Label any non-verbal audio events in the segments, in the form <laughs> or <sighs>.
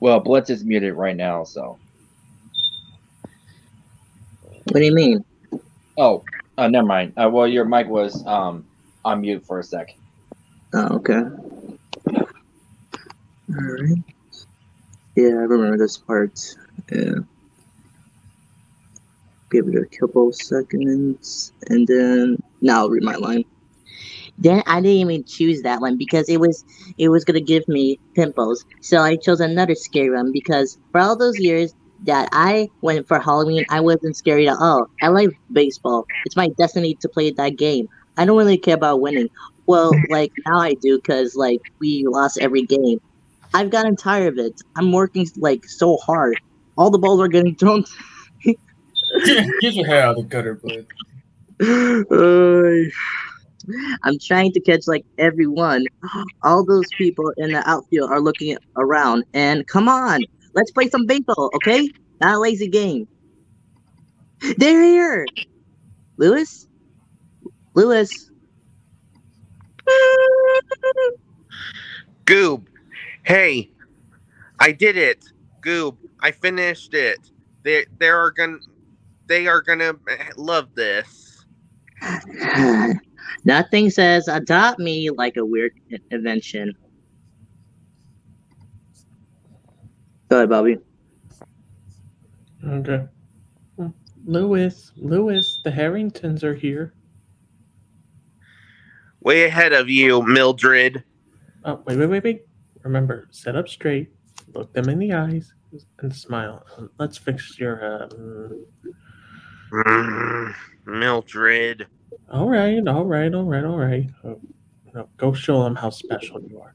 Well, Blitz is muted right now, so. What do you mean? Oh, uh, never mind. Uh, well, your mic was um on mute for a sec. Oh, okay. Alright. Yeah, I remember this part. Yeah. Give it a couple seconds, and then now I'll read my line. Then I didn't even choose that one because it was it was gonna give me pimples. So I chose another scary one because for all those years that I went for Halloween, I wasn't scared at all. I like baseball. It's my destiny to play that game. I don't really care about winning. Well, like now I do because like we lost every game. I've gotten tired of it. I'm working like so hard. All the balls are getting thrown. Get your hair out of the gutter, bud. <laughs> Uh, I'm trying to catch like everyone. All those people in the outfield are looking around. And come on, let's play some baseball, okay? Not a lazy game. They're here. Lewis? Lewis? Goob, hey, I did it. Goob, I finished it. They they are gonna they are gonna love this. <sighs> <sighs> <sighs> Nothing says adopt me like a weird invention. Go ahead, Bobby. Okay. Lewis, Lewis, the Harringtons are here. Way ahead of you, Mildred. Oh, wait, wait, wait, wait. Remember, sit up straight, look them in the eyes, and smile. Let's fix your. Uh, mm. Mm, Mildred. All right, all right, all right, all right. Uh, oh, no, go show them how special you are.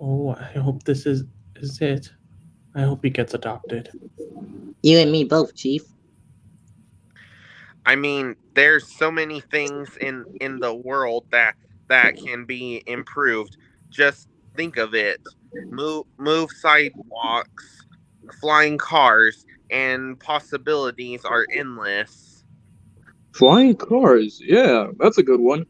Oh, I hope this is is it. I hope he gets adopted. You and me both, Chief. I mean, there's so many things in in the world that that can be improved. Just think of it. Move move sidewalks, flying cars, and possibilities are endless. Flying cars, yeah, that's a good one.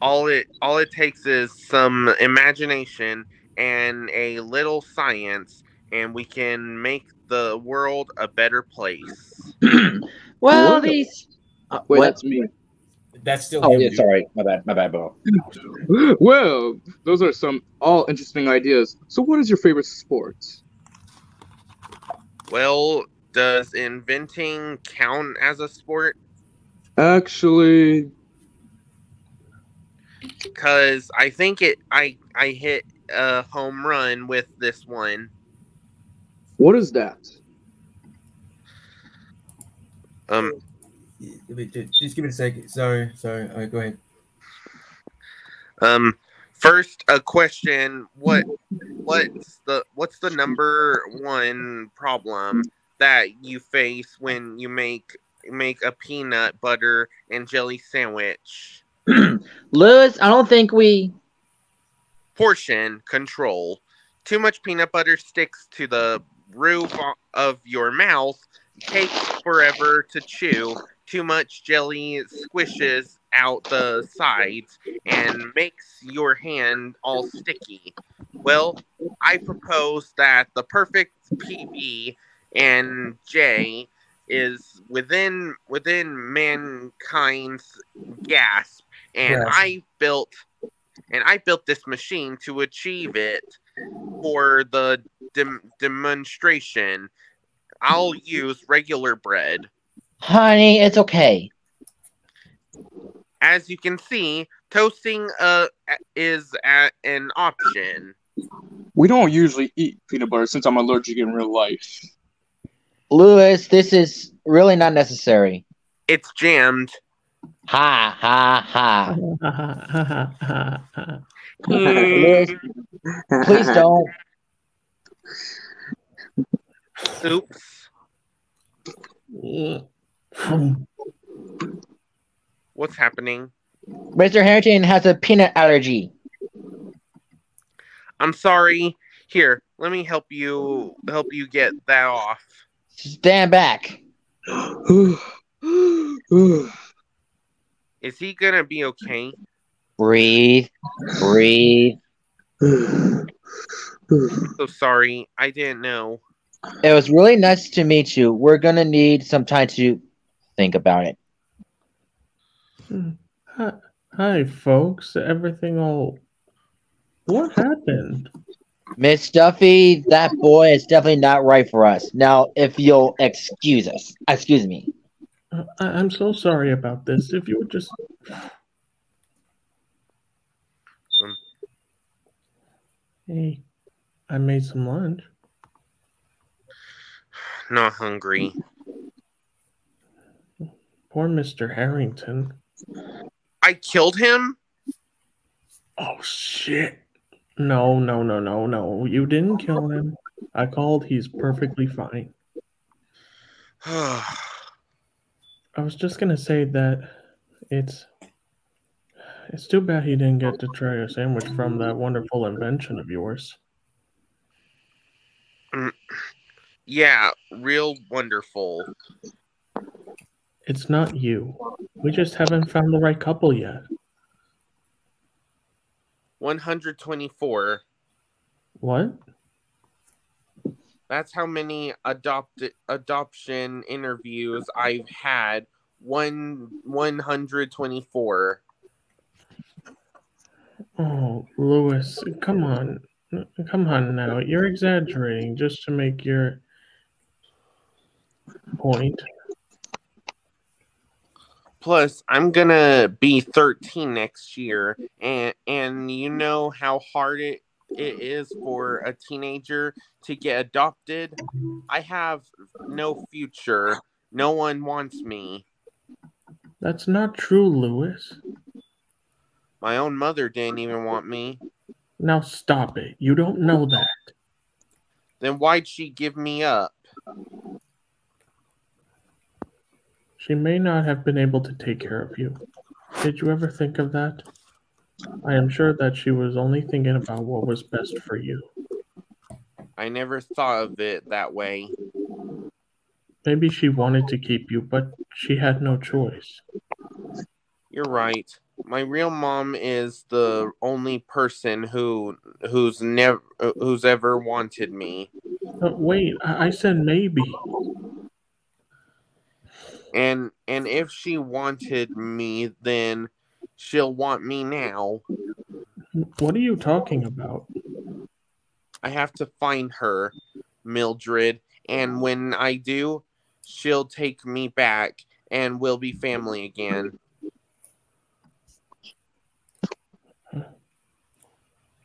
All it all it takes is some imagination and a little science and we can make the world a better place. <clears throat> Well, What? these. Uh, Wait, what? that's me. That's still Oh, yeah, sorry. My bad. My bad, Bo. <laughs> Well, those are some all interesting ideas. So, what is your favorite sport? Well, does inventing count as a sport? Actually, Cuz I think it I I hit a home run with this one. what is that? Um Wait, Just give me a second. Sorry, sorry. All right, go ahead. Um, first a question: What, what's the what's the number one problem that you face when you make make a peanut butter and jelly sandwich? <clears throat> Lewis, I don't think we. Portion control. Too much peanut butter sticks to the roof of your mouth. Takes forever to chew. Too much jelly squishes out the sides and makes your hand all sticky. Well, I propose that the perfect PB and J is within within mankind's gasp, and Yes. I built and I built this machine to achieve it for the dem- demonstration. I'll use regular bread. Honey, it's okay. As you can see, toasting uh, is a- an option. We don't usually eat peanut butter since I'm allergic in real life. Lewis, this is really not necessary. It's jammed. Ha ha ha. Lewis, please <laughs> don't. Oops. What's happening? Mr. Harrington has a peanut allergy. I'm sorry. Here, let me help you help you get that off. Stand back. <sighs> Is he gonna be okay? Breathe. Breathe. <sighs> So sorry, I didn't know. It was really nice to meet you. We're gonna need some time to think about it. Hi, hi, folks. Everything all. What happened? Miss Duffy, that boy is definitely not right for us. Now, if you'll excuse us, excuse me. Uh, I, I'm so sorry about this. If you would just. Um. Hey, I made some lunch. Not hungry. Poor Mr. Harrington. I killed him? Oh, shit. No, no, no, no, no. You didn't kill him. I called. He's perfectly fine. <sighs> I was just gonna say that it's it's too bad he didn't get to try a sandwich from that wonderful invention of yours. Mm. yeah, real wonderful. It's not you. We just haven't found the right couple yet. 124. What? That's how many adopt adoption interviews I've had. One 124. Oh, Lewis, come on. Come on now. You're exaggerating just to make your point. Plus, I'm gonna be 13 next year, and and you know how hard it it is for a teenager to get adopted. I have no future. No one wants me. That's not true, Lewis. My own mother didn't even want me. Now stop it. You don't know that. Then why'd she give me up? She may not have been able to take care of you. Did you ever think of that? I am sure that she was only thinking about what was best for you. I never thought of it that way. Maybe she wanted to keep you, but she had no choice. You're right. My real mom is the only person who who's never who's ever wanted me. But wait, I I said maybe. And and if she wanted me, then she'll want me now. What are you talking about? I have to find her, Mildred, and when I do, she'll take me back and we'll be family again.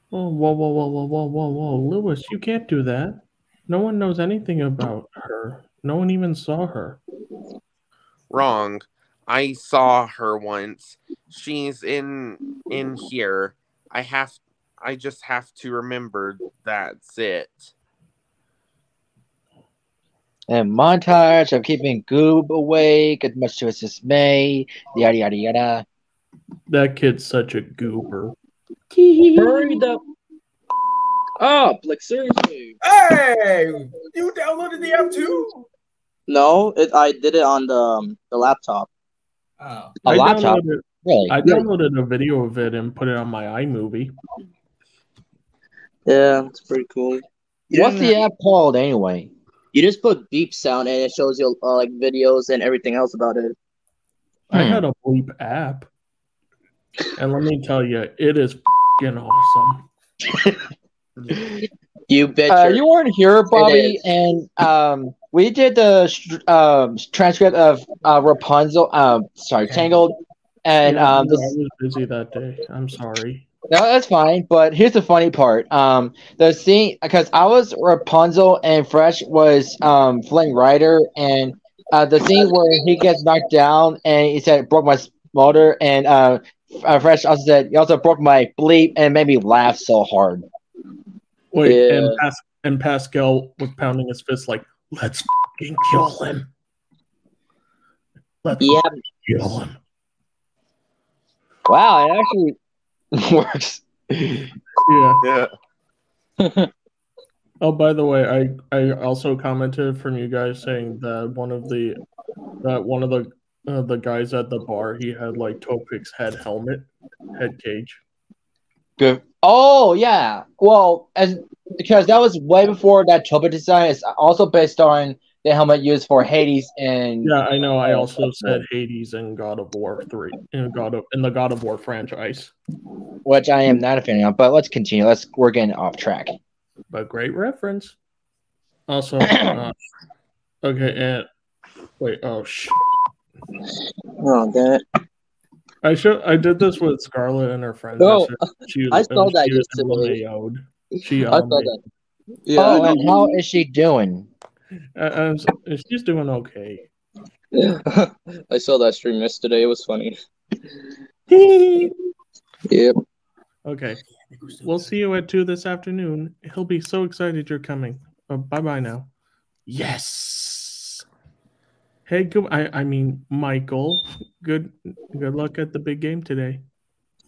Oh, whoa, whoa, whoa, whoa, whoa, whoa, whoa. Lewis, you can't do that. No one knows anything about her. No one even saw her. Wrong. I saw her once. She's in in here. I have I just have to remember that's it. And montage of keeping Goob awake, as much to his dismay, yada yada yada. That kid's such a goober. Hurry the up! Like seriously. Hey, you downloaded the app too? No, it, I did it on the um, the laptop. Oh, A I laptop, downloaded, really? I downloaded a video of it and put it on my iMovie. Yeah, it's pretty cool. You What's the app called anyway? You just put beep sound and it shows you uh, like videos and everything else about it. I Hmm. had a bleep app. And let me tell you, it is fing awesome. <laughs> You bet. Uh, you weren't here, Bobby, and um, we did the um, transcript of uh, Rapunzel. Um, sorry, Tangled, and Yeah, um, no, I this, was busy that day. I'm sorry. no, that's fine. But here's the funny part. Um, the scene because I was Rapunzel and Fresh was um Flynn Rider, and uh, the scene where he gets knocked down and he said broke my motor, and uh, uh, Fresh also said he also broke my bleep and made me laugh so hard. Wait, Yeah. and, Pas- and Pascal was pounding his fist like, let's fing kill him. Let's yeah, kill him. Wow, it actually <laughs> works. Yeah. Yeah. <laughs> Oh, by the way, I I also commented from you guys saying that one of the that one of the uh, the guys at the bar he had like Topic's head helmet, head cage. Good. Oh yeah. Well, as because that was way before that Toba design. It's also based on the helmet used for Hades and Yeah, I know. I also said Hades and God of War three in God of in the God of War franchise, which I am not a fan of. But let's continue. Let's we're getting off track. but great reference. Also, <clears throat> uh, okay, and wait. Oh sh! Oh, that. I should. I did this with Scarlett and her friends. No, yesterday. she I saw and that yesterday. LMAO'd. She <laughs> I saw LMAO'd. that. Yeah, oh, and how is she doing? Uh, uh, she's doing okay. <laughs> I saw that stream yesterday. It was funny. <laughs> Yep. Okay, we'll see you at two this afternoon. He'll be so excited you're coming. Uh, bye bye now. Yes. Hey, good. I I mean, Michael. Good. Good luck at the big game today.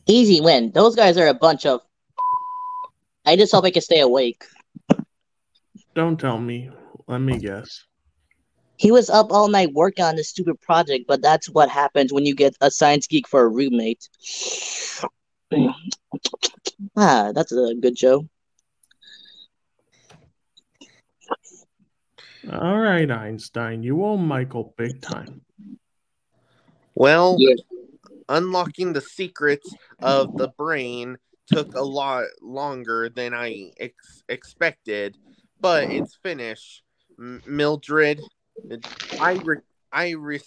Easy win. Those guys are a bunch of. I just hope I can stay awake. Don't tell me. Let me guess. He was up all night working on this stupid project, but that's what happens when you get a science geek for a roommate. ah, that's a good show. All right, Einstein. You owe Michael big time. Well, Yeah. unlocking the secrets of the brain took a lot longer than I ex- expected, but it's finished. M- Mildred, I re- I re-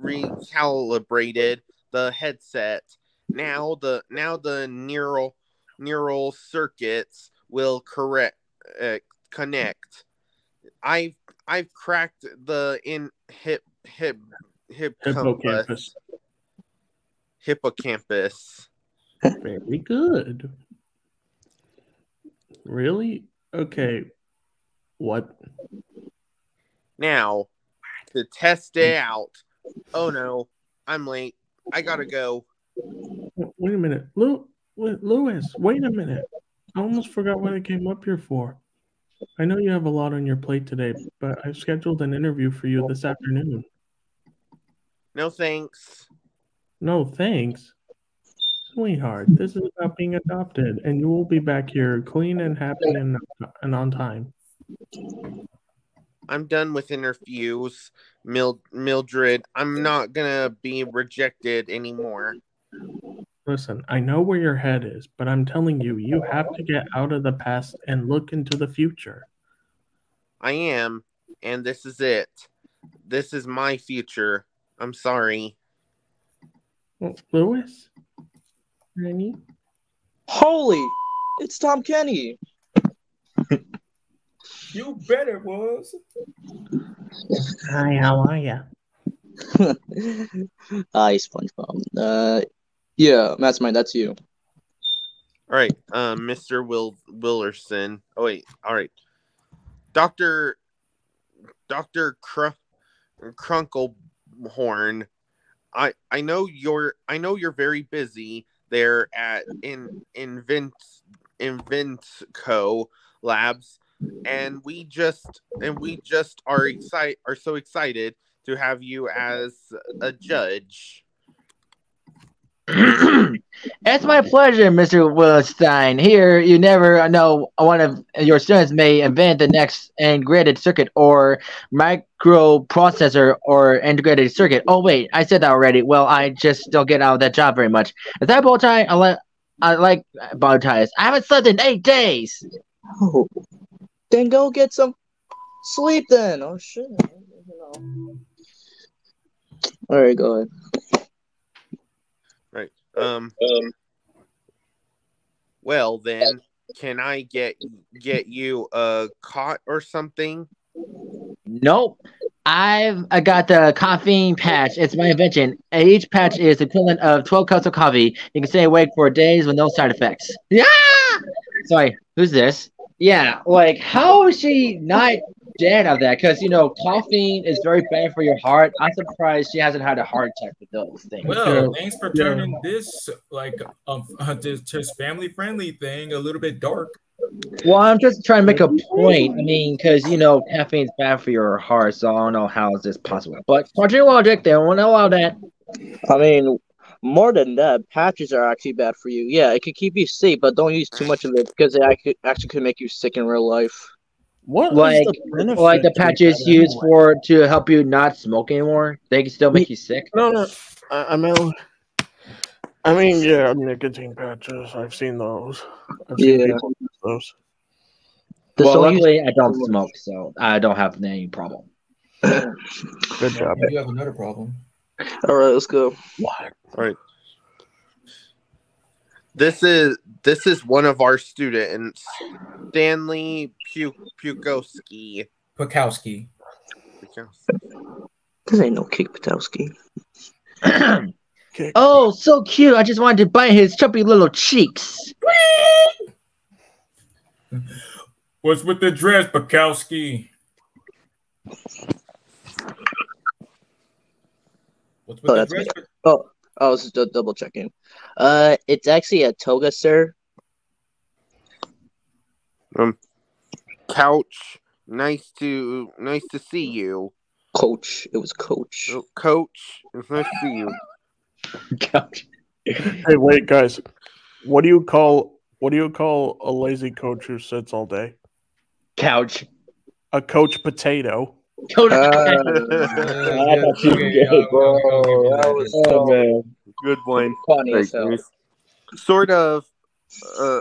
recalibrated the headset. Now the now the neural neural circuits will correct uh, connect. I've I've cracked the in hip hip hip Hippocampus. hippocampus. Very good. Really? Okay. What? Now, to test it out. Oh no, I'm late. I gotta go. Wait a minute. Wait, Lewis, wait a minute. I almost forgot what I came up here for. I know you have a lot on your plate today, but I've scheduled an interview for you this afternoon. No thanks. No, thanks. Sweetheart, this is about being adopted, and you will be back here clean and happy and, and on time. I'm done with interviews, Mil- Mildred. I'm not gonna be rejected anymore. Listen, I know where your head is, but I'm telling you, you have to get out of the past and look into the future. I am, and this is it. This is my future. I'm sorry. Well, Lewis? Honey? Holy, it's Tom Kenny. <laughs> You better was. Hi, how are you? <laughs> Hi, SpongeBob. Uh, yeah, Mastermind, that's you. All right, um, Mr. Will Willerson. Oh wait, all right, Doctor Doctor Cr- Krunklehorn. I I know you're I know you're very busy there at in Invent Inventco Labs, and we just and we just are excite are so excited to have you as a judge. <clears throat> it's my pleasure, Mr. Wilstein. Here, you never know one of your students may invent the next integrated circuit or microprocessor or integrated circuit. Oh wait, I said that already. Well, I just don't get out of that job very much. Is that bow tie? I like I like bow ties. I haven't slept in eight days. Oh, then go get some sleep then. Oh shit. All right, go ahead. Um, well then, can I get get you a cot or something? Nope. I've I got the caffeine patch. It's my invention. Each patch is equivalent of 12 cups of coffee. You can stay awake for days with no side effects. Yeah. Sorry, who's this? Yeah, like how is she not dead of that? Because you know, caffeine is very bad for your heart. I'm surprised she hasn't had a heart attack with those things. Well, Yeah. thanks for Yeah. turning this like um uh, <laughs> this, this family friendly thing a little bit dark. Well, I'm just trying to make a point. I mean, because you know, caffeine's bad for your heart, so I don't know how is this possible. But cartoon logic, they won't allow that. I mean, More than that, patches are actually bad for you. Yeah, it could keep you safe, but don't use too much of it because it actually actually could make you sick in real life. What is Like, the like the patches used anyway? for to help you not smoke anymore. They can still make you sick. No, no. I, I mean, I mean, yeah, nicotine patches. I've seen those. I've seen Yeah. people those. Just well, don't luckily I don't smoke, so I don't have any problem. Good job. You have another problem. All right, let's go. What? This is this is one of our students, Stanley Pu- Pukowski. Pukowski. This ain't no Kick Buttowski. Kick. Oh, so cute! I just wanted to bite his chubby little cheeks. What's with the dress, Pukowski? What's with Oh, the that's dress? Oh, I was just double checking. Uh, it's actually a toga, sir. Um, Couch, nice to nice to see you, Coach. It was Coach. Oh, Coach. It's nice to see you. Couch. hey, wait, guys. What do you call what do you call a lazy coach who sits all day? Couch. A coach potato. Couch. Uh, <laughs> I thought you Okay, did, I'll- I'll- bro. I'll give you that that. was Oh, man. Good one. funny as hell. Sort of. Uh,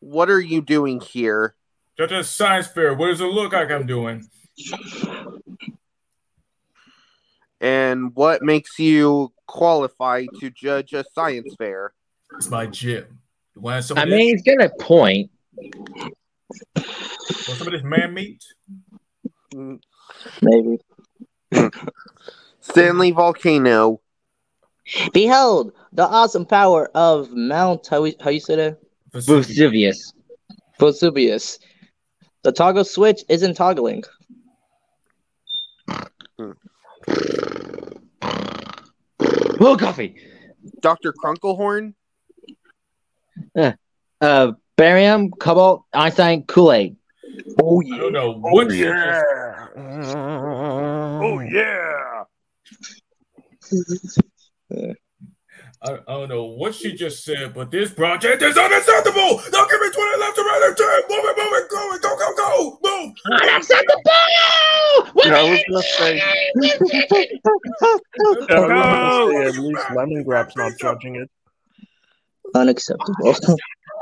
what are you doing here? Just a science fair. What does it look like I'm doing? And what makes you qualify to judge a science fair? It's my gym. You want I mean, he's got a point. Want some of this man meat? Maybe. <laughs> Stanley Volcano. Behold the awesome power of Mount. How we, how you say that? Vesuvius. Vesuvius. The toggle switch isn't toggling. Oh, coffee. Dr. Krunklehorn. Uh, barium, cobalt, Einstein, Kool Aid. Oh yeah. I don't know what oh, you just- Oh yeah. I, I don't know what she just said, but this project is unacceptable. Don't give me 20 left to run Move it, move it, go, go, go, go, move. Unacceptable! Yeah, I was gonna say, yeah, I was say at least Lemongrab's not judging it. Unacceptable.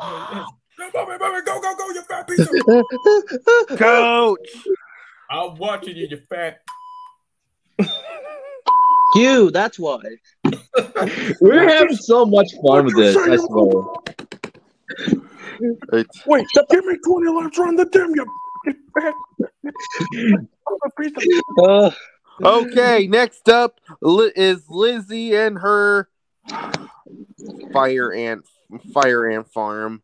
<laughs> <laughs> Move it, move go, go, go, you fat piece of. <laughs> Coach. I'm watching you, you fat. you, that's why. <laughs> We're having so much fun with this. I swear. It's, Wait, give me 20 left to run the dim, you fat- Uh, okay, next up is Lizzie and her fire ant fire ant farm.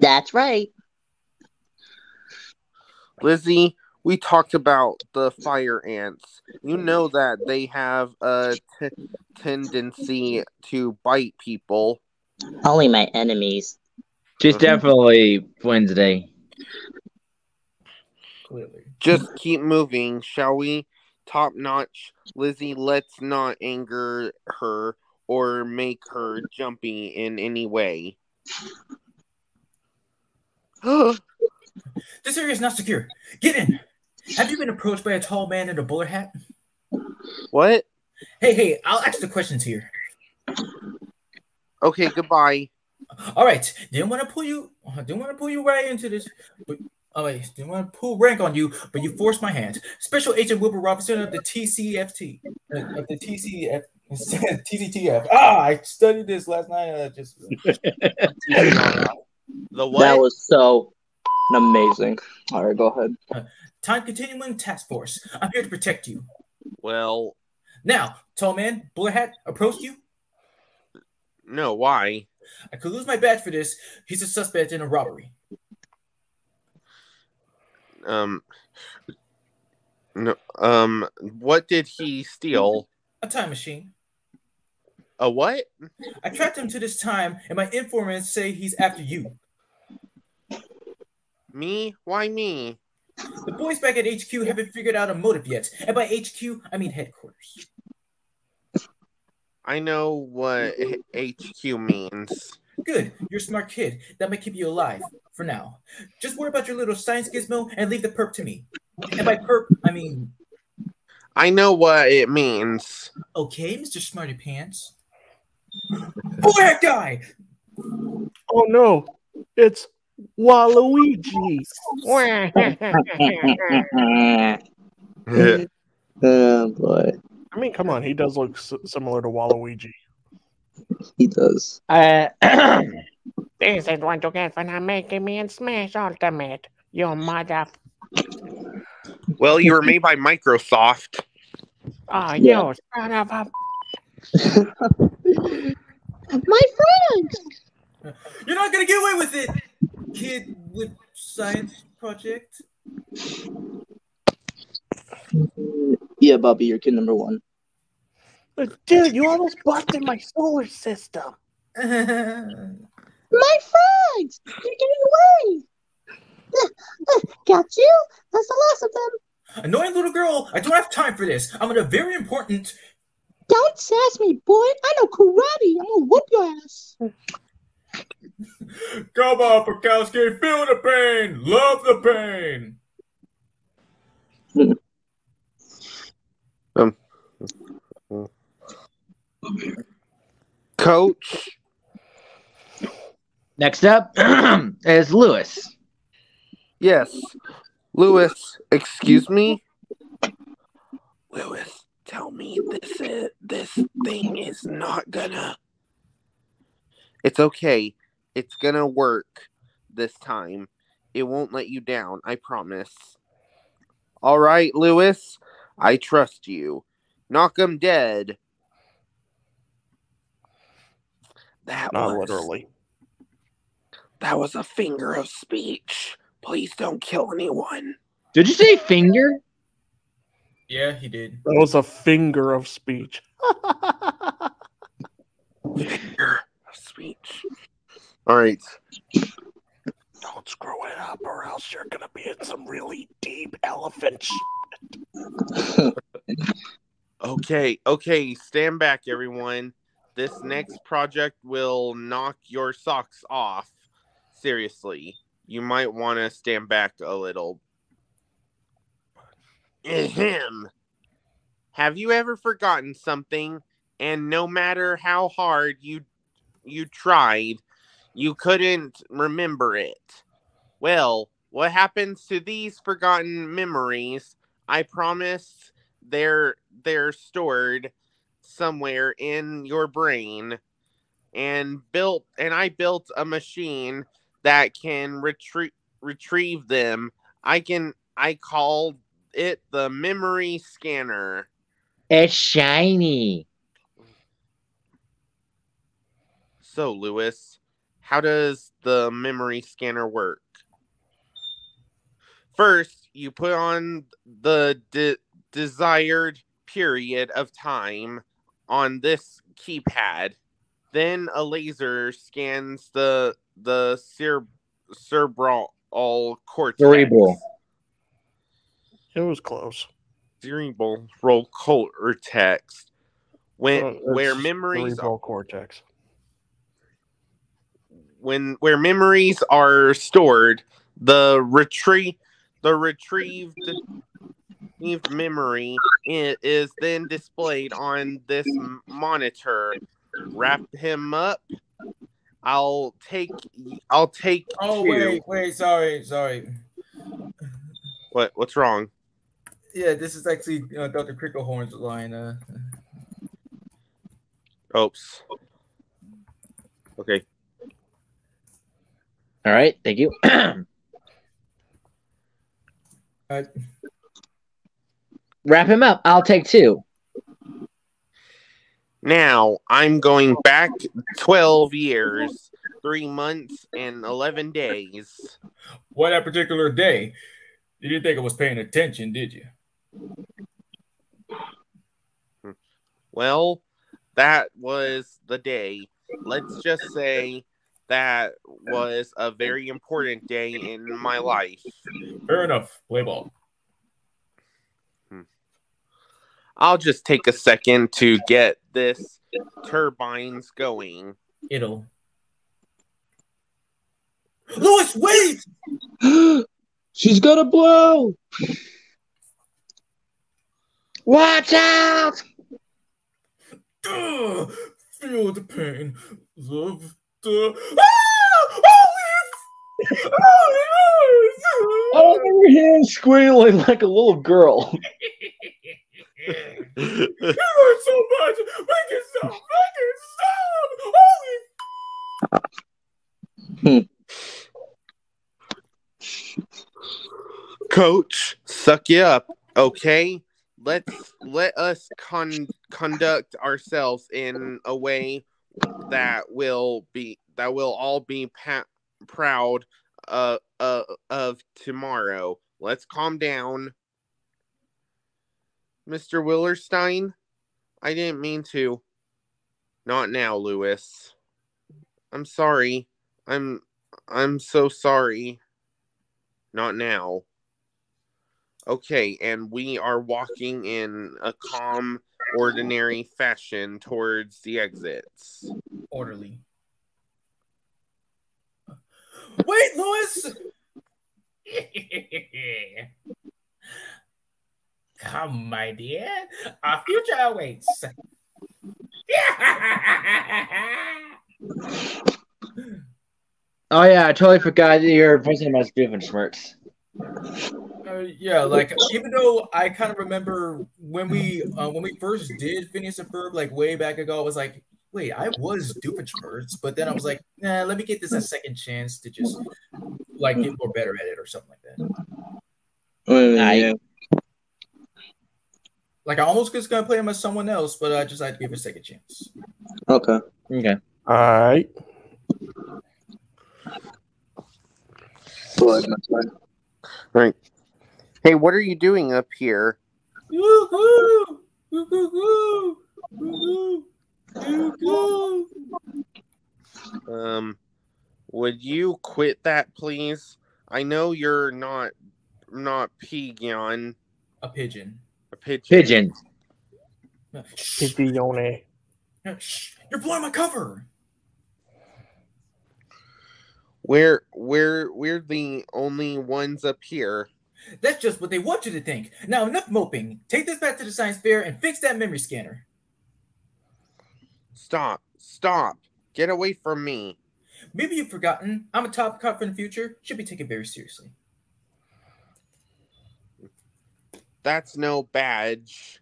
That's right. Lizzie, we talked about the fire ants. You know that they have a t- tendency to bite people. Only my enemies. She's mm-hmm. definitely Wednesday. Clearly. Just keep moving, shall we? Top notch. Lizzie, let's not anger her or make her jumpy in any way. <gasps> This area is not secure. Get in. Have you been approached by a tall man in a bowler hat? what? Hey, hey, I'll ask the questions here. Okay, goodbye. All right, didn't want to pull you, didn't want to pull you right into this, but oh wait, didn't want to pull rank on you, but you forced my hand. Special Agent Wilbur Robinson of the TCFT, uh, of the TCF, <laughs> TCTF. Ah, I studied this last night. Uh, just <laughs> The what? That was so amazing. All right, go ahead. time continuing task force. I'm here to protect you. well, Now, tall man, bowler hat approached you. no, why? I could lose my badge for this. He's a suspect in a robbery. Um, no, um, what did he steal? A time machine. A what? I tracked him to this time, and my informants say he's after you. Me? Why me? The boys back at HQ haven't figured out a motive yet, and by HQ I mean headquarters. I know what HQ means. Good. You're a smart kid. That might keep you alive for now. Just worry about your little science gizmo and leave the perp to me. And by perp, I mean, I know what it means. okay, Mr. Smarty Pants. Oh, that guy! Oh no, it's Waluigi. <laughs> oh boy, I mean, come on, he does look s- similar to Waluigi. he does. Uh, <clears throat> This is what you get for not making me in Smash Ultimate. You mother. Well, you were made by Microsoft. Oh, Yeah. you son of a. <laughs> My friends. You're not gonna get away with it, kid with science project. Yeah, Bobby, you're kid number one. Dude, you almost busted my solar system. <laughs> My friends, you're getting away. <laughs> Got you. That's the last of them. Annoying little girl, I don't have time for this. I'm on a very important. Don't sass me, boy. I know karate. I'm gonna whoop your ass. Come on, Pakowski, feel the pain, love the pain. <laughs> Um, Coach, next up <clears throat> is Lewis. yes. Lewis, excuse me? Lewis, tell me this is, this thing is not gonna. It's okay. It's gonna work this time. It won't let you down, I promise. All right, Lewis, I trust you. Knock 'em dead. That Not was literally. that was a finger of speech. Please don't kill anyone. Did you say finger? Yeah, he did. That was a finger of speech. <laughs> Finger of speech. All right. Don't screw it up, or else you're gonna be in some really deep elephant. Sh- <laughs> Okay. Okay. Stand back, everyone. This next project will knock your socks off. Seriously, you might want to stand back a little. Ahem. Have you ever forgotten something, and no matter how hard you you tried, you couldn't remember it? Well, what happens to these forgotten memories? I promise they're they're stored somewhere in your brain and built and I built a machine that can retrieve retrieve them. I can I called it the memory scanner. It's shiny. So, Lewis, how does the memory scanner work? First, you put on the de- desired period of time on this keypad. Then a laser scans the the cere- cerebral cortex. Cerebral. it was close. Cerebral cortex. When it's where memories cerebral cortex. When where memories are stored, the retrieve the retrieved memory is then displayed on this monitor. Wrap him up. I'll take. I'll take. Oh two. wait, wait, sorry, sorry. What? What's wrong? Yeah, this is actually uh, Dr. Cricklehorn's line. Uh, Oops. Okay. All right, thank you. <clears throat> uh, Wrap him up. I'll take two. Now I'm going back 12 years, three months, and 11 days. what that particular day? You didn't think I was paying attention, did you? Well, that was the day. Let's just say that was a very important day in my life. Fair enough. Play ball. Hmm. I'll just take a second to get this turbines going. It'll. Louis, wait! <gasps> She's gonna blow. Watch out! Ugh, feel the pain. Love the. Ah! Olive! I Olive! remember him squealing like a little girl. It hurts so much. Make it stop. Make it stop. Holy Coach, suck you up, okay? Let's let us con- conduct ourselves in a way that will be that will all be pa- proud uh, uh, of tomorrow. Let's calm down, Mr. Willerstein. I didn't mean to. Not now, Lewis. I'm sorry. I'm I'm so sorry. Not now. Okay, and we are walking in a calm, ordinary fashion towards the exits. orderly. Wait, Louis! Come, my dear. Our future awaits. Oh yeah, I totally forgot that you're voicing as Doofenshmirtz. Uh, yeah, like even though I kind of remember when we uh, when we first did Phineas and Ferb like way back ago, I was like, wait, I was Doofenshmirtz, but then I was like, nah, let me get this a second chance to just like get more better at it or something like that. Uh, I- yeah. Like I almost was gonna play him as someone else, but I just had to give it a second chance. Okay. Okay. All right. Go ahead, that's fine. Right. Hey, what are you doing up here? Woo-hoo! Woo-hoo-hoo! Woo-hoo! Woo-hoo! Um, would you quit that, please? I know you're not not Pigeon, A pigeon. a pigeon. Pigeon. Shh, shh, you're blowing my cover. We're we're we're the only ones up here. That's just what they want you to think. Now, enough moping. Take this back to the science fair and fix that memory scanner. Stop! Stop! Get away from me! Maybe you've forgotten. I'm a top cop from the future. Should be taken very seriously. That's no badge.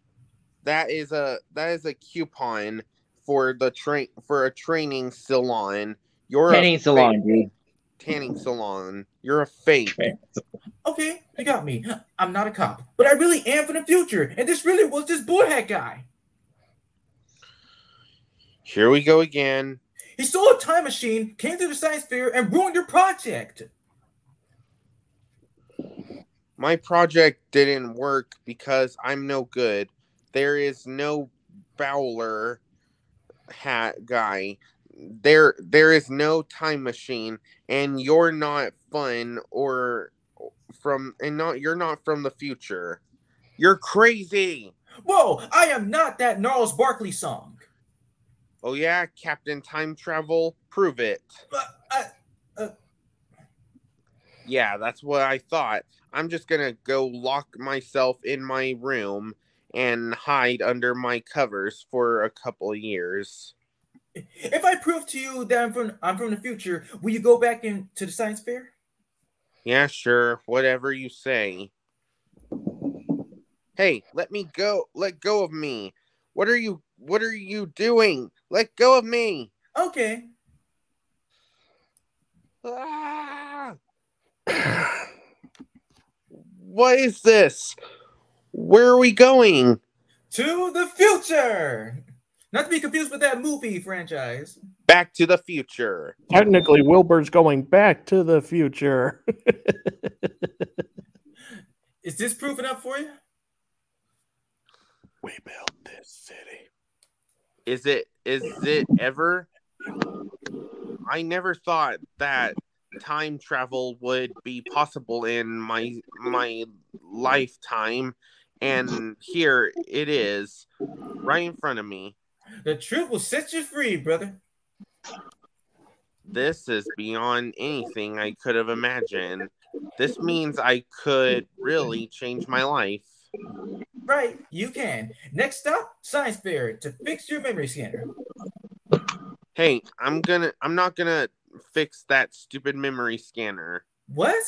That is a that is a coupon for the train for a training salon. You're Tanning a salon, dude. Tanning salon. You're a fake. Okay, you got me. <gasps> I'm not a cop, but I really am for the future, and this really was this bullhead guy. Here we go again. He stole a time machine, came to the science fair, and ruined your project. My project didn't work because I'm no good. There is no Bowler hat guy. There there is no time machine and you're not fun or from and not you're not from the future. You're crazy. Whoa, I am not that Gnarls Barkley song. Oh yeah, Captain Time Travel, prove it. But I, Yeah, that's what I thought. I'm just gonna go lock myself in my room and hide under my covers for a couple years. If I prove to you that I'm from I'm from the future, will you go back into the science fair? Yeah, sure, whatever you say. Hey, let me go. Let go of me. What are you what are you doing? Let go of me. Okay. Ah! what is this? Where are we going? To the future. Not to be confused with that movie franchise. Back to the future. Technically, Wilbur's going back to the future. <laughs> Is this proof enough for you? we built this city. Is it is it ever? I never thought that time travel would be possible in my my lifetime and here it is right in front of me. The truth will set you free, brother. This is beyond anything I could have imagined. This means I could really change my life. Right, you can. Next stop, science fair to fix your memory scanner. Hey, I'm gonna I'm not gonna fix that stupid memory scanner. What?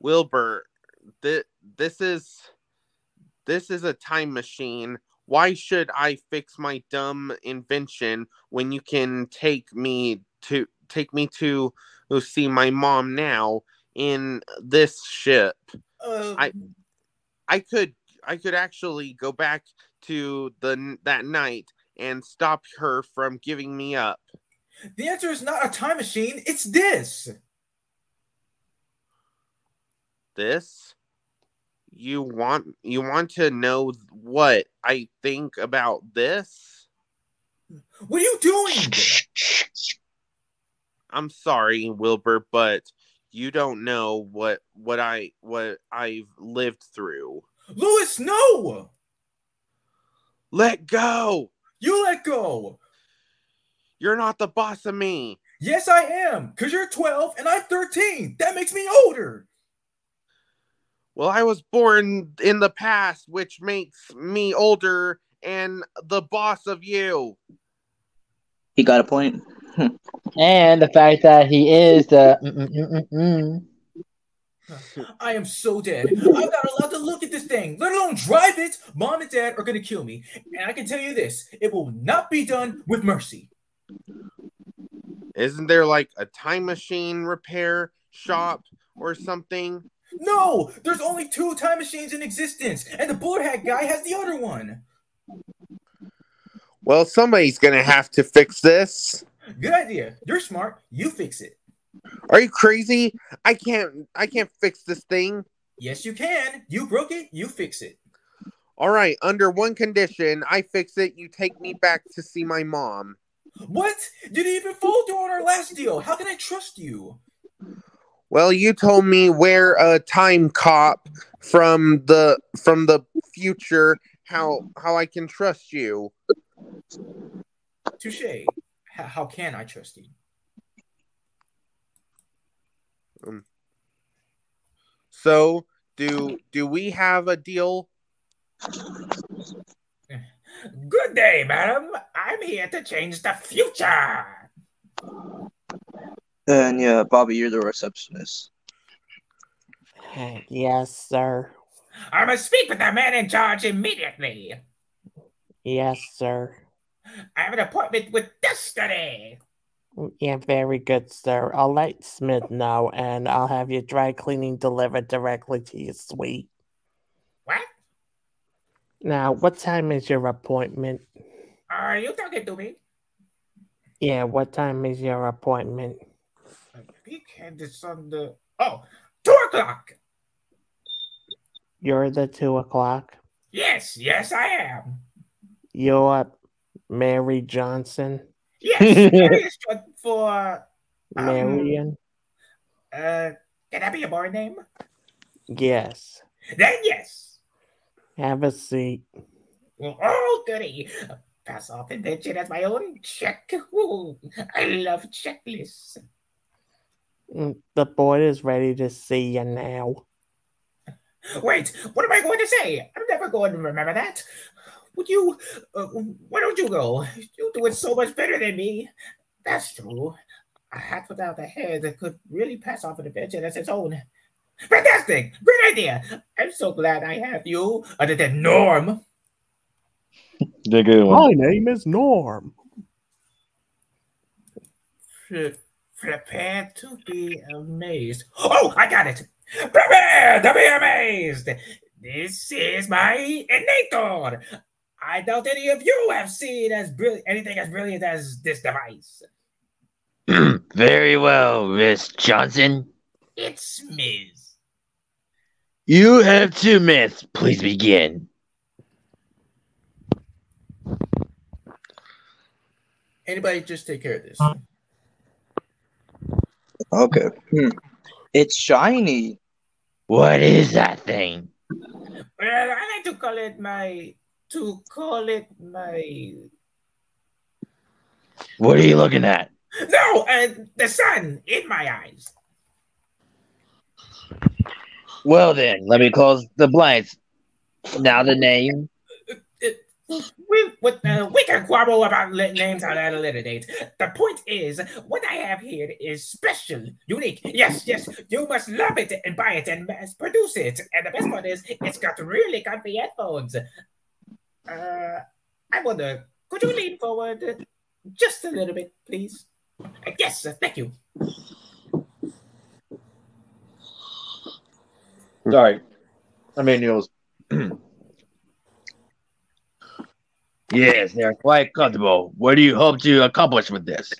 Wilbur, th- this is this is a time machine. Why should I fix my dumb invention when you can take me to take me to see my mom now in this ship? Uh, I I could I could actually go back to the that night and stop her from giving me up. the answer is not a time machine. It's this. This you want you want to know what I think about this? What are you doing? I'm sorry, Wilbur, but you don't know what what I what I've lived through. Lewis, no! Let go. You let go. You're not the boss of me. Yes, I am. Because you're 12 and I'm 13. That makes me older. Well, I was born in the past, which makes me older and the boss of you. He got a point. And the fact that he is the mm, mm, mm. I am so dead. I'm not allowed to look at this thing, let alone drive it. Mom and dad are going to kill me. And I can tell you this it will not be done with mercy. Isn't there like a time machine repair shop or something? No, there's only two time machines in existence, and the bullet hat guy has the other one. Well, somebody's gonna have to fix this. Good idea. You're smart. You fix it. Are you crazy? I can't I can't fix this thing. Yes, you can. You broke it. You fix it. All right, under one condition, I fix it, you take me back to see my mom. What? You didn't even follow through on our last deal. How can I trust you? Well, you told me where a time cop from the from the future how how I can trust you. Touche. How can I trust you? Um, so, do do we have a deal? Good day, madam. I'm here to change the future. And yeah, Bobby, you're the receptionist. Yes, sir. I must speak with the man in charge immediately. Yes, sir. I have an appointment with Destiny. Yeah, very good, sir. I'll let Smith know, and I'll have your dry cleaning delivered directly to your suite. What? Now, what time is your appointment? Are you talking to me? Yeah, what time is your appointment? I think it's on the oh, two o'clock. You're the two o'clock. Yes, yes, I am. You're Mary Johnson, Yes, <laughs> Mary is for um, Marion. uh. Can that be a boy name? Yes. Then yes. Have a seat. Oh, goody. Pass off invention as my own check. Ooh, I love checklists. The board is ready to see you now. Wait, what am I going to say? I'm never going to remember that. Would you? Uh, why don't you go? You do it so much better than me. That's true. A hat without a head that could really pass off an invention as its own. Fantastic! Great idea! I'm so glad I have you other than Norm. The good one. My name is Norm. Pre- Prepare to be amazed. Oh, I got it! Prepare to be amazed! This is my Innator! I doubt any of you have seen as brilliant anything as brilliant as this device. <clears throat> Very well, Miss Johnson. It's Miz. You have two minutes. Please begin. Anybody just take care of this? Uh, Okay. Hmm. It's shiny. What is that thing? Well, I like to call it my to call it my What are you looking at? no, uh, the sun in my eyes. Well then, let me close the blinds. Now the name. We, with, uh, we can quarrel about names at a later date. The point is, what I have here is special, unique. Yes, yes, you must love it and buy it and mass produce it. And the best part is, it's got really comfy headphones. Uh, I wonder, could you lean forward just a little bit, please? Uh, yes, thank you. Sorry. Was. <clears throat> yes, they're quite comfortable. What do you hope to accomplish with this?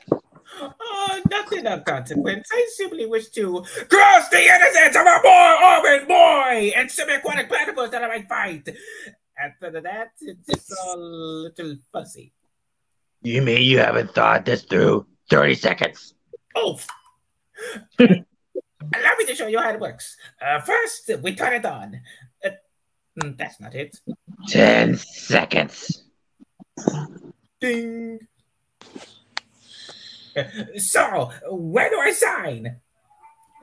Uh, nothing of consequence. I simply wish to cross the innocence of a more open boy and semi-aquatic platypus that I might fight. After that, it's all a little fuzzy. You mean you haven't thought this through? 30 seconds. Oh! <laughs> Allow me to show you how it works. Uh, first, we turn it on. Uh, mm, that's not it. 10 seconds. Ding. So, where do I sign?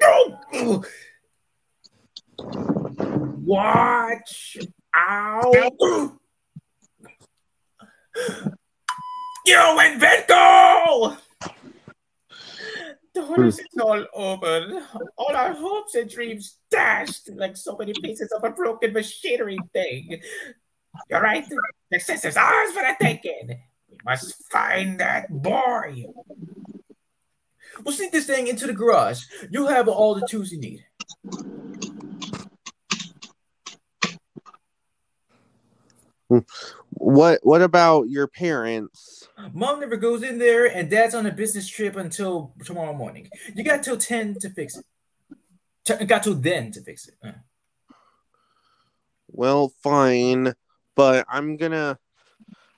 No! Watch out! You inventor! The horse is all over. All our hopes and dreams dashed like so many pieces of a broken machinery thing. You're right. Success is ours for the taking. We must find that boy. We'll sneak this thing into the garage. You'll have all the tools you need. What what about your parents? Mom never goes in there, and Dad's on a business trip until tomorrow morning. You got till ten to fix it. T- got till then to fix it. Uh. Well, fine, but I'm gonna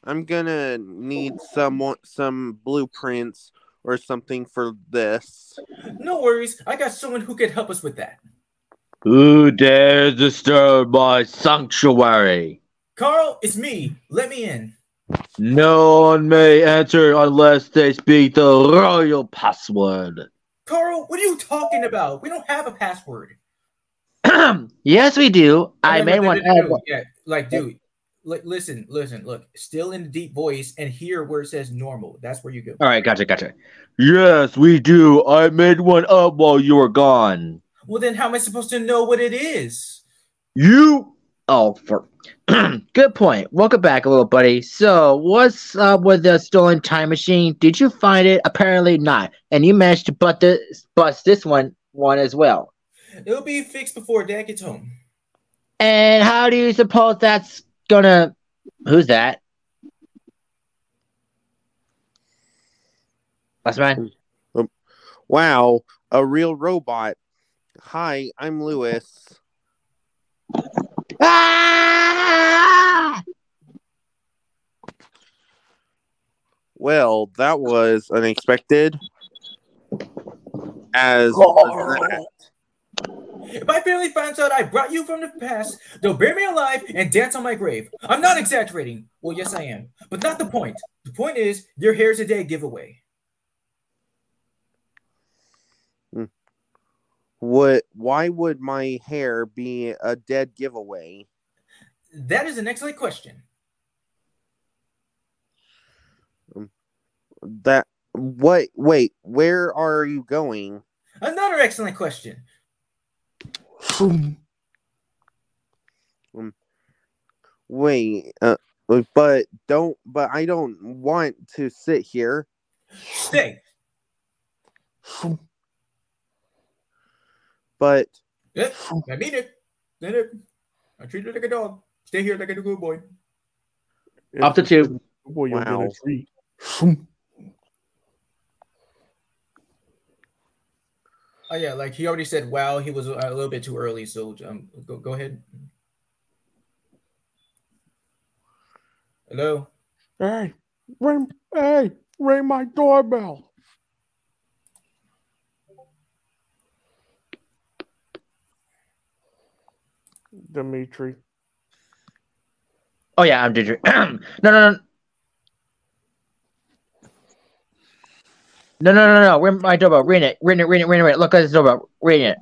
I'm gonna need some some blueprints or something for this. No worries. I got someone who can help us with that. Who dares disturb my sanctuary? Carl, it's me. Let me in. No one may enter unless they speak the royal password. Carl, what are you talking about? We don't have a password. <clears throat> yes, we do. I No, no, made no, one. no, no, up. no. Yeah, like, dude, li- listen, listen, look, still in the deep voice, and here where it says normal. That's where you go. All right, gotcha, gotcha. Yes, we do. I made one up while you were gone. Well, then how am I supposed to know what it is? You. Oh, for <clears throat> good point. Welcome back, a little buddy. So, what's up with the stolen time machine? Did you find it? Apparently not. And you managed to bust this, bust this one one as well. It'll be fixed before Dad gets home. And how do you suppose that's gonna? Who's that? That's mine. Wow, a real robot. Hi, I'm Lewis. Ah! Well, that was unexpected. As. If my family finds out I brought you from the past, they'll bury me alive and dance on my grave. I'm not exaggerating. Well, yes, I am. But not the point. The point is, your hair's a dead giveaway. Hmm. What? Why would my hair be a dead giveaway? That is an excellent question. Hmm. That what? Wait, where are you going? Another excellent question. Wait, uh, but don't. But I don't want to sit here. Stay. But Yep, I mean it. Mean it. I treat you like a dog. Stay here like a good boy. Up to two. Boy, you'll Wow. get a treat. Oh yeah, like he already said. Wow, he was a little bit too early. So um, go go ahead. Hello. Hey, ring, hey, ring my doorbell. Dimitri. Oh yeah, I'm Ginger. <clears throat> no, no, no. No, no, no, no. Ring my doorbell. Ring it. Ring it. Ring it. Ring it. Ring it. Look at this doorbell. Ring it.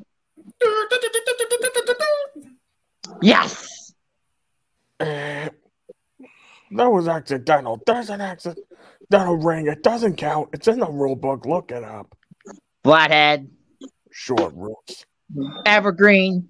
Yes. That was accidental. There's an accidental ring. It doesn't count. It's in the rule book. Look it up. Flathead. Short rules. Evergreen.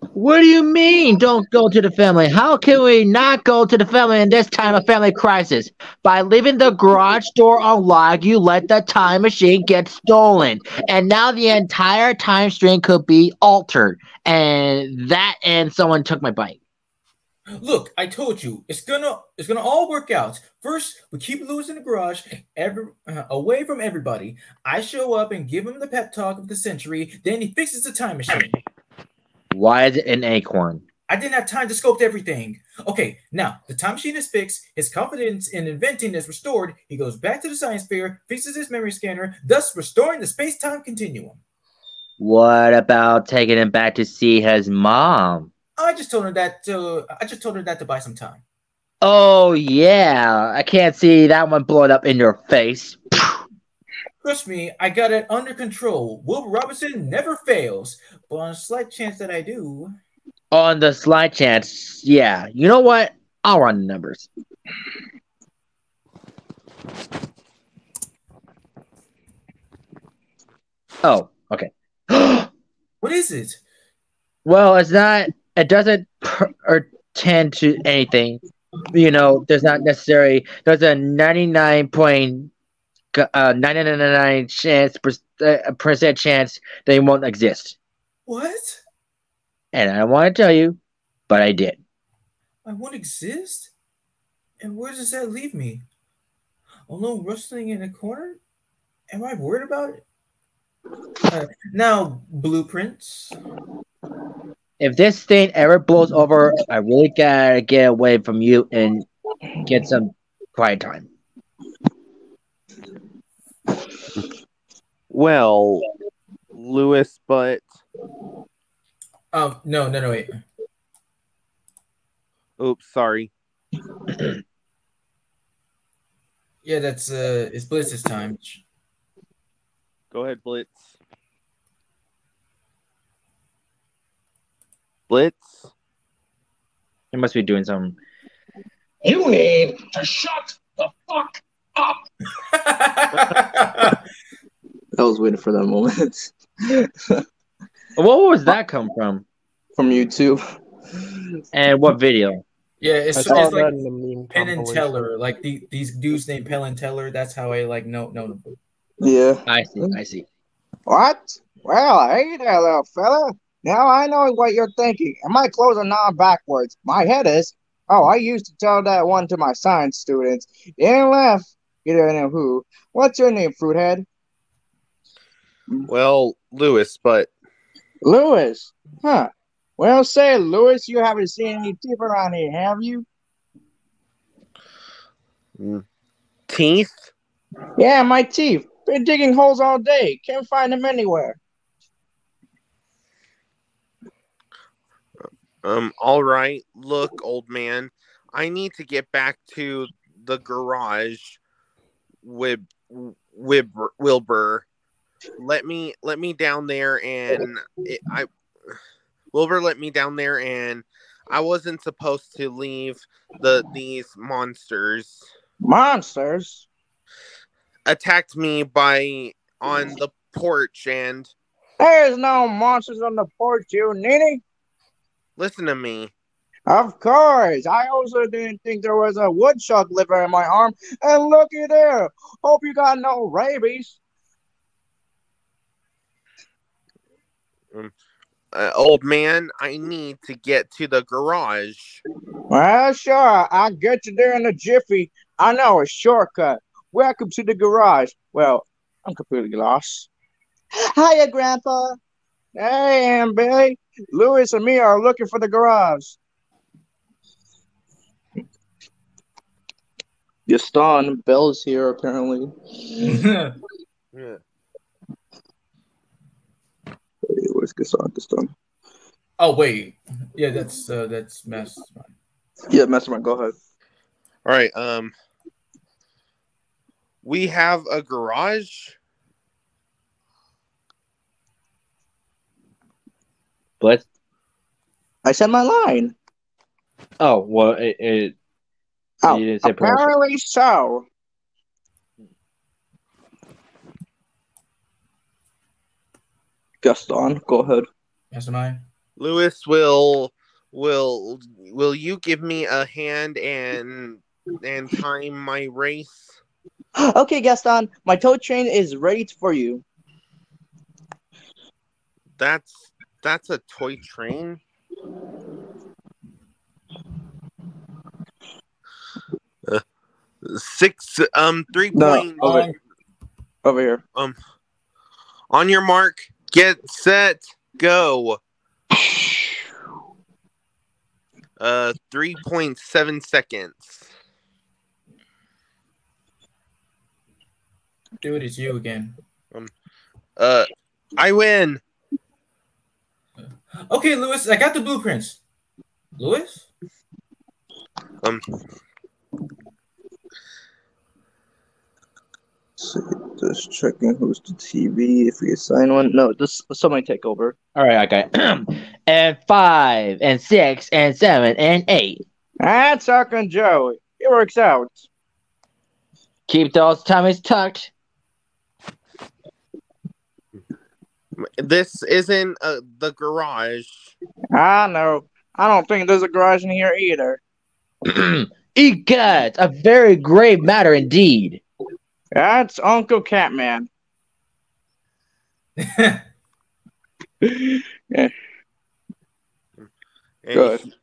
What do you mean? Don't go to the family? How can we not go to the family in this time of family crisis? By leaving the garage door unlocked, you let the time machine get stolen, and now the entire time stream could be altered. And that, and someone took my bike. Look, I told you, it's gonna it's gonna all work out. First, we keep in the garage, every uh, away from everybody. I show up and give him the pep talk of the century. Then he fixes the time machine. Why is it an acorn? I didn't have time to scope everything. Okay, now the time machine is fixed. His confidence in inventing is restored. He goes back to the science fair, fixes his memory scanner, thus restoring the space-time continuum. What about taking him back to see his mom? I just told her that. To, I just told her that to buy some time. Oh yeah, I can't see that one blowing up in your face. Trust me, I got it under control. Will Robinson never fails, but on a slight chance that I do. On the slight chance, yeah. You know what? I'll run the numbers. Oh, okay. <gasps> What is it? Well, it's not. It doesn't per- or tend to anything. You know, there's not necessarily. There's a ninety-nine point uh, nine nine nine nine chance uh, percent chance that it won't exist. What? And I don't want to tell you, but I did. I won't exist? And where does that leave me? Alone rustling in a corner? Am I worried about it? Uh, now, blueprints. If this thing ever blows over, I really gotta get away from you and get some quiet time. Well, Lewis, but Oh, no, no, no, wait. oops, sorry. Yeah, that's uh, it's Blitz's time. Go ahead, Blitz. Blitz. He must be doing some. You need to shut the fuck up. <laughs> I was waiting for that moment. <laughs> What was that come from? From YouTube. And what video? Yeah, it's, I it's like that in Penn and. Teller, like the, these dudes named Penn and Teller. That's how I like know know them. Yeah. I see. I see. What? Well, hey there, little fella. Now I know what you're thinking. And my clothes are not backwards. My head is. Oh, I used to tell that one to my science students. They didn't laugh. You don't know who. What's your name, Fruithead? Well, Lewis, but Lewis. Huh. Well, say, Lewis, you haven't seen any teeth around here, have you? mm, teeth. Yeah, my teeth. Been digging holes all day. Can't find them anywhere. Um. All right. Look, old man. I need to get back to the garage. Wib, Wib, Wilbur. Let me let me down there, and it, I. Wilbur let me down there, and I wasn't supposed to leave the these monsters Monsters? attacked me by on the porch and There's no monsters on the porch, you ninny. listen to me. Of course. I also didn't think there was a woodchuck liver in my arm. And looky there. Hope you got no rabies. Uh, old man, I need to get to the garage. Well, sure. I'll get you there in a jiffy. I know a shortcut. Welcome to the garage. Well, I'm completely lost. Hiya, Grandpa. Hey, Aunt Billie. Lewis and me are looking for the garage. Gaston Bell's here apparently. Yeah. <laughs> Wait, where's Gaston? Gaston. oh wait, Yeah, that's uh, that's mastermind. Yeah, Mastermind, go ahead. All right. Um, we have a garage. But I said my line. oh well, it, it Oh, you didn't say proper. apparently so. Gaston, go ahead. Mastermind. Lewis will will will you give me a hand and and time my race? Okay, Gaston, my tow train is ready for you. That's that's a toy train. Six um three No, point over, Um, over here. um on your mark, get set, go. Uh, three point seven seconds. Dude, it's you again. Uh, I win. Okay, Lewis, I got the blueprints. Lewis? Um, See, just checking who's the TV. If we assign one, no, just somebody take over. All right, okay. <clears throat> and five, and six, and seven, and eight. That's Huck and Joey. It works out. Keep those tummies tucked. this isn't uh, the garage. I know. I don't think there's a garage in here either. <clears throat> Egad, a very grave matter indeed. That's Uncle Catman. <laughs> And Good.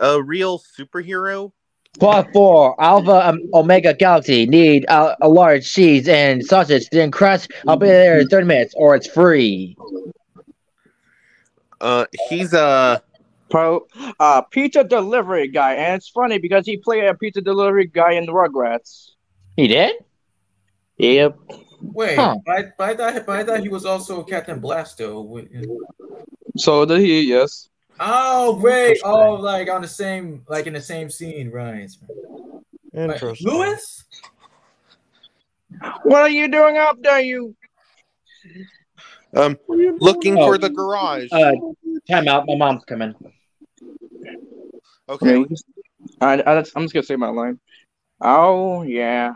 a real superhero. Plot four, Alpha um, Omega Galaxy need a, a large cheese and sausage, then crust. I'll be there in 30 minutes, or it's free. Uh, he's a Pro, uh, pizza delivery guy, and it's funny because he played a pizza delivery guy in the Rugrats. He did? Yep. Wait, Huh. but, but, I thought, but I thought he was also Captain Blasto. So did he? Yes. Oh, wait. Oh, like on the same, like in the same scene, right? Right. Interesting. Lewis? What are you doing up there, you? um looking Oh. for the garage. Uh, time out. My mom's coming. Okay. Okay. I, I, I'm just gonna say my line. Oh yeah.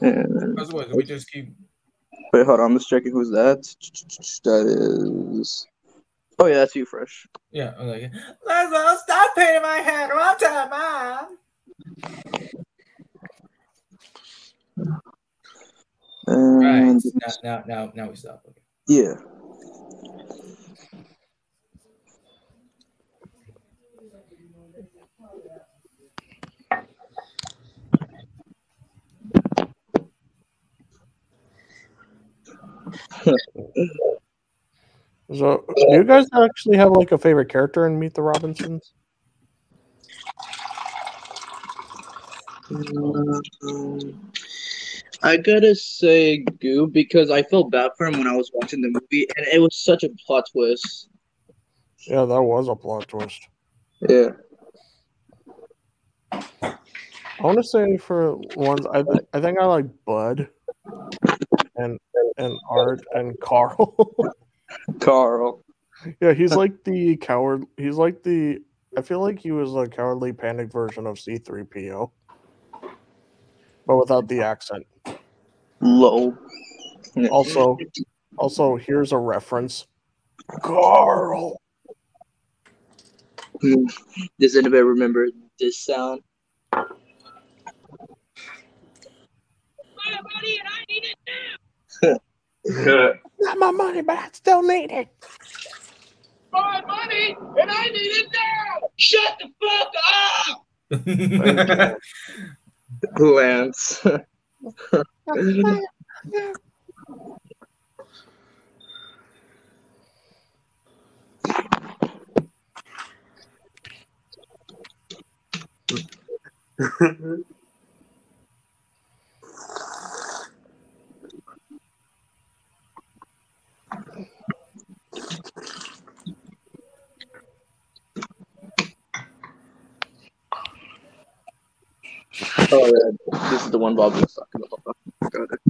And, what we just keep. wait, hold on. I'm just checking who's that. That is. Oh yeah, that's you, Fresh. Yeah, I'm like, Lazo, stop painting my hand one time, mom. Right. And Now, now, now, now we stop. Okay. yeah. <laughs> So, do you guys actually have like a favorite character in Meet the Robinsons? Um, I gotta say Goob because I felt bad for him when I was watching the movie, and it was such a plot twist. Yeah, that was a plot twist. Yeah. I want to say for ones, I th- I think I like Bud, and and Art and <laughs> Carl. Carl. yeah, he's like the coward. He's like the. I feel like he was a cowardly panic version of C three PO, but without the accent. Low. Also, also here's a reference. Carl. Does anybody remember this sound? Not my money, but I still need it. My money, and I need it now. Shut the fuck up. <laughs> Lance. <laughs> Oh, yeah. this is the one Bob was talking about. Got it.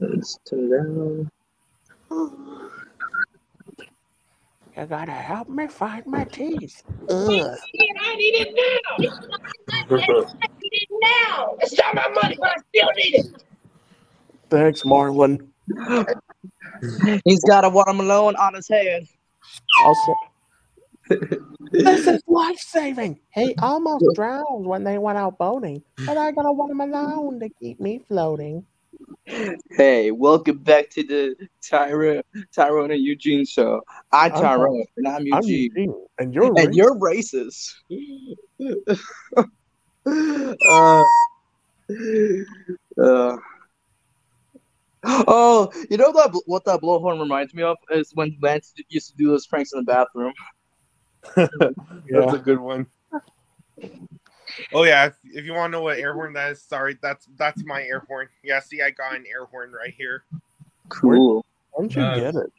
Let's turn down. You gotta help me find my teeth. Ugh. I need it now. I need it now. It's not my money, but I still need it. Thanks, Marlon. He's got a watermelon on his head. Also, this is life saving. He almost drowned when they went out boating, but I got a watermelon to keep me floating. Hey, welcome back to the Tyrone, Tyrone and Eugene show. I'm I'm Tyrone, and I'm I'm Eugene. Eugene, and you're and racist. you're racist. <laughs> uh, uh, oh, you know that what that blowhorn reminds me of is when Lance used to do those pranks in the bathroom. <laughs> That's a good one. Oh yeah, if, if you want to know what air horn that is, sorry, that's that's my air horn. Yeah, see, I got an air horn right here. Cool. Why don't you Uh, get it?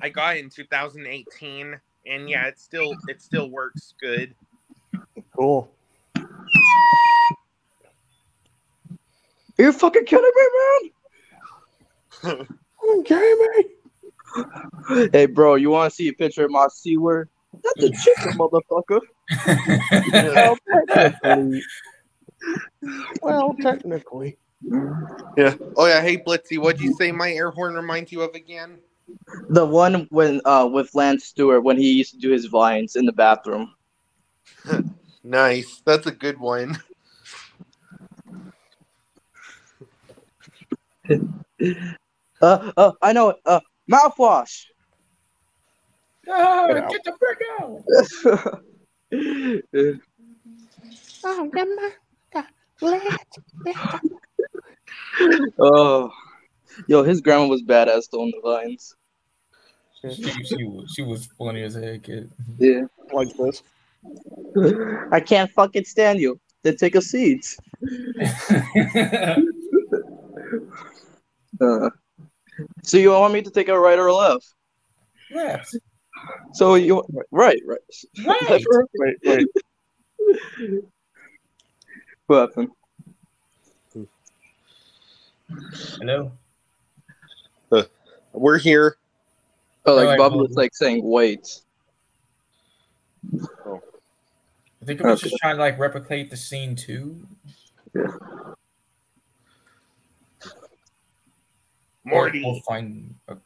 I got it in 2018, and yeah, it still it still works good. Cool. You're fucking kidding me, man? okay, mate. man. Hey, bro, you want to see a picture of my C word? That's a chicken, <laughs> motherfucker. Well, <laughs> technically, well, technically, Yeah. Oh yeah. Hey Blitzy, what'd you say my air horn reminds you of again? The one when uh with Lance Stewart when he used to do his vines in the bathroom. <laughs> Nice. That's a good one. <laughs> Uh, uh, I know it. Uh, mouthwash. Ah, Get get the frick out. <laughs> oh, the let's <laughs> oh, yo, his grandma was badass though on the vines. She, she, was, she was funny as heck, kid. Yeah. like this. I can't fucking stand you. Then take a seat. Uh, <laughs> so you want me to take a right or a left? Left. So you right, right. Right. Left or- Wait, wait. <laughs> What happened? Hello. We're here. Oh, like Alright, Bob was like saying wait. Oh. I think it was Okay. just trying to like replicate the scene too. Morty. We'll find. A,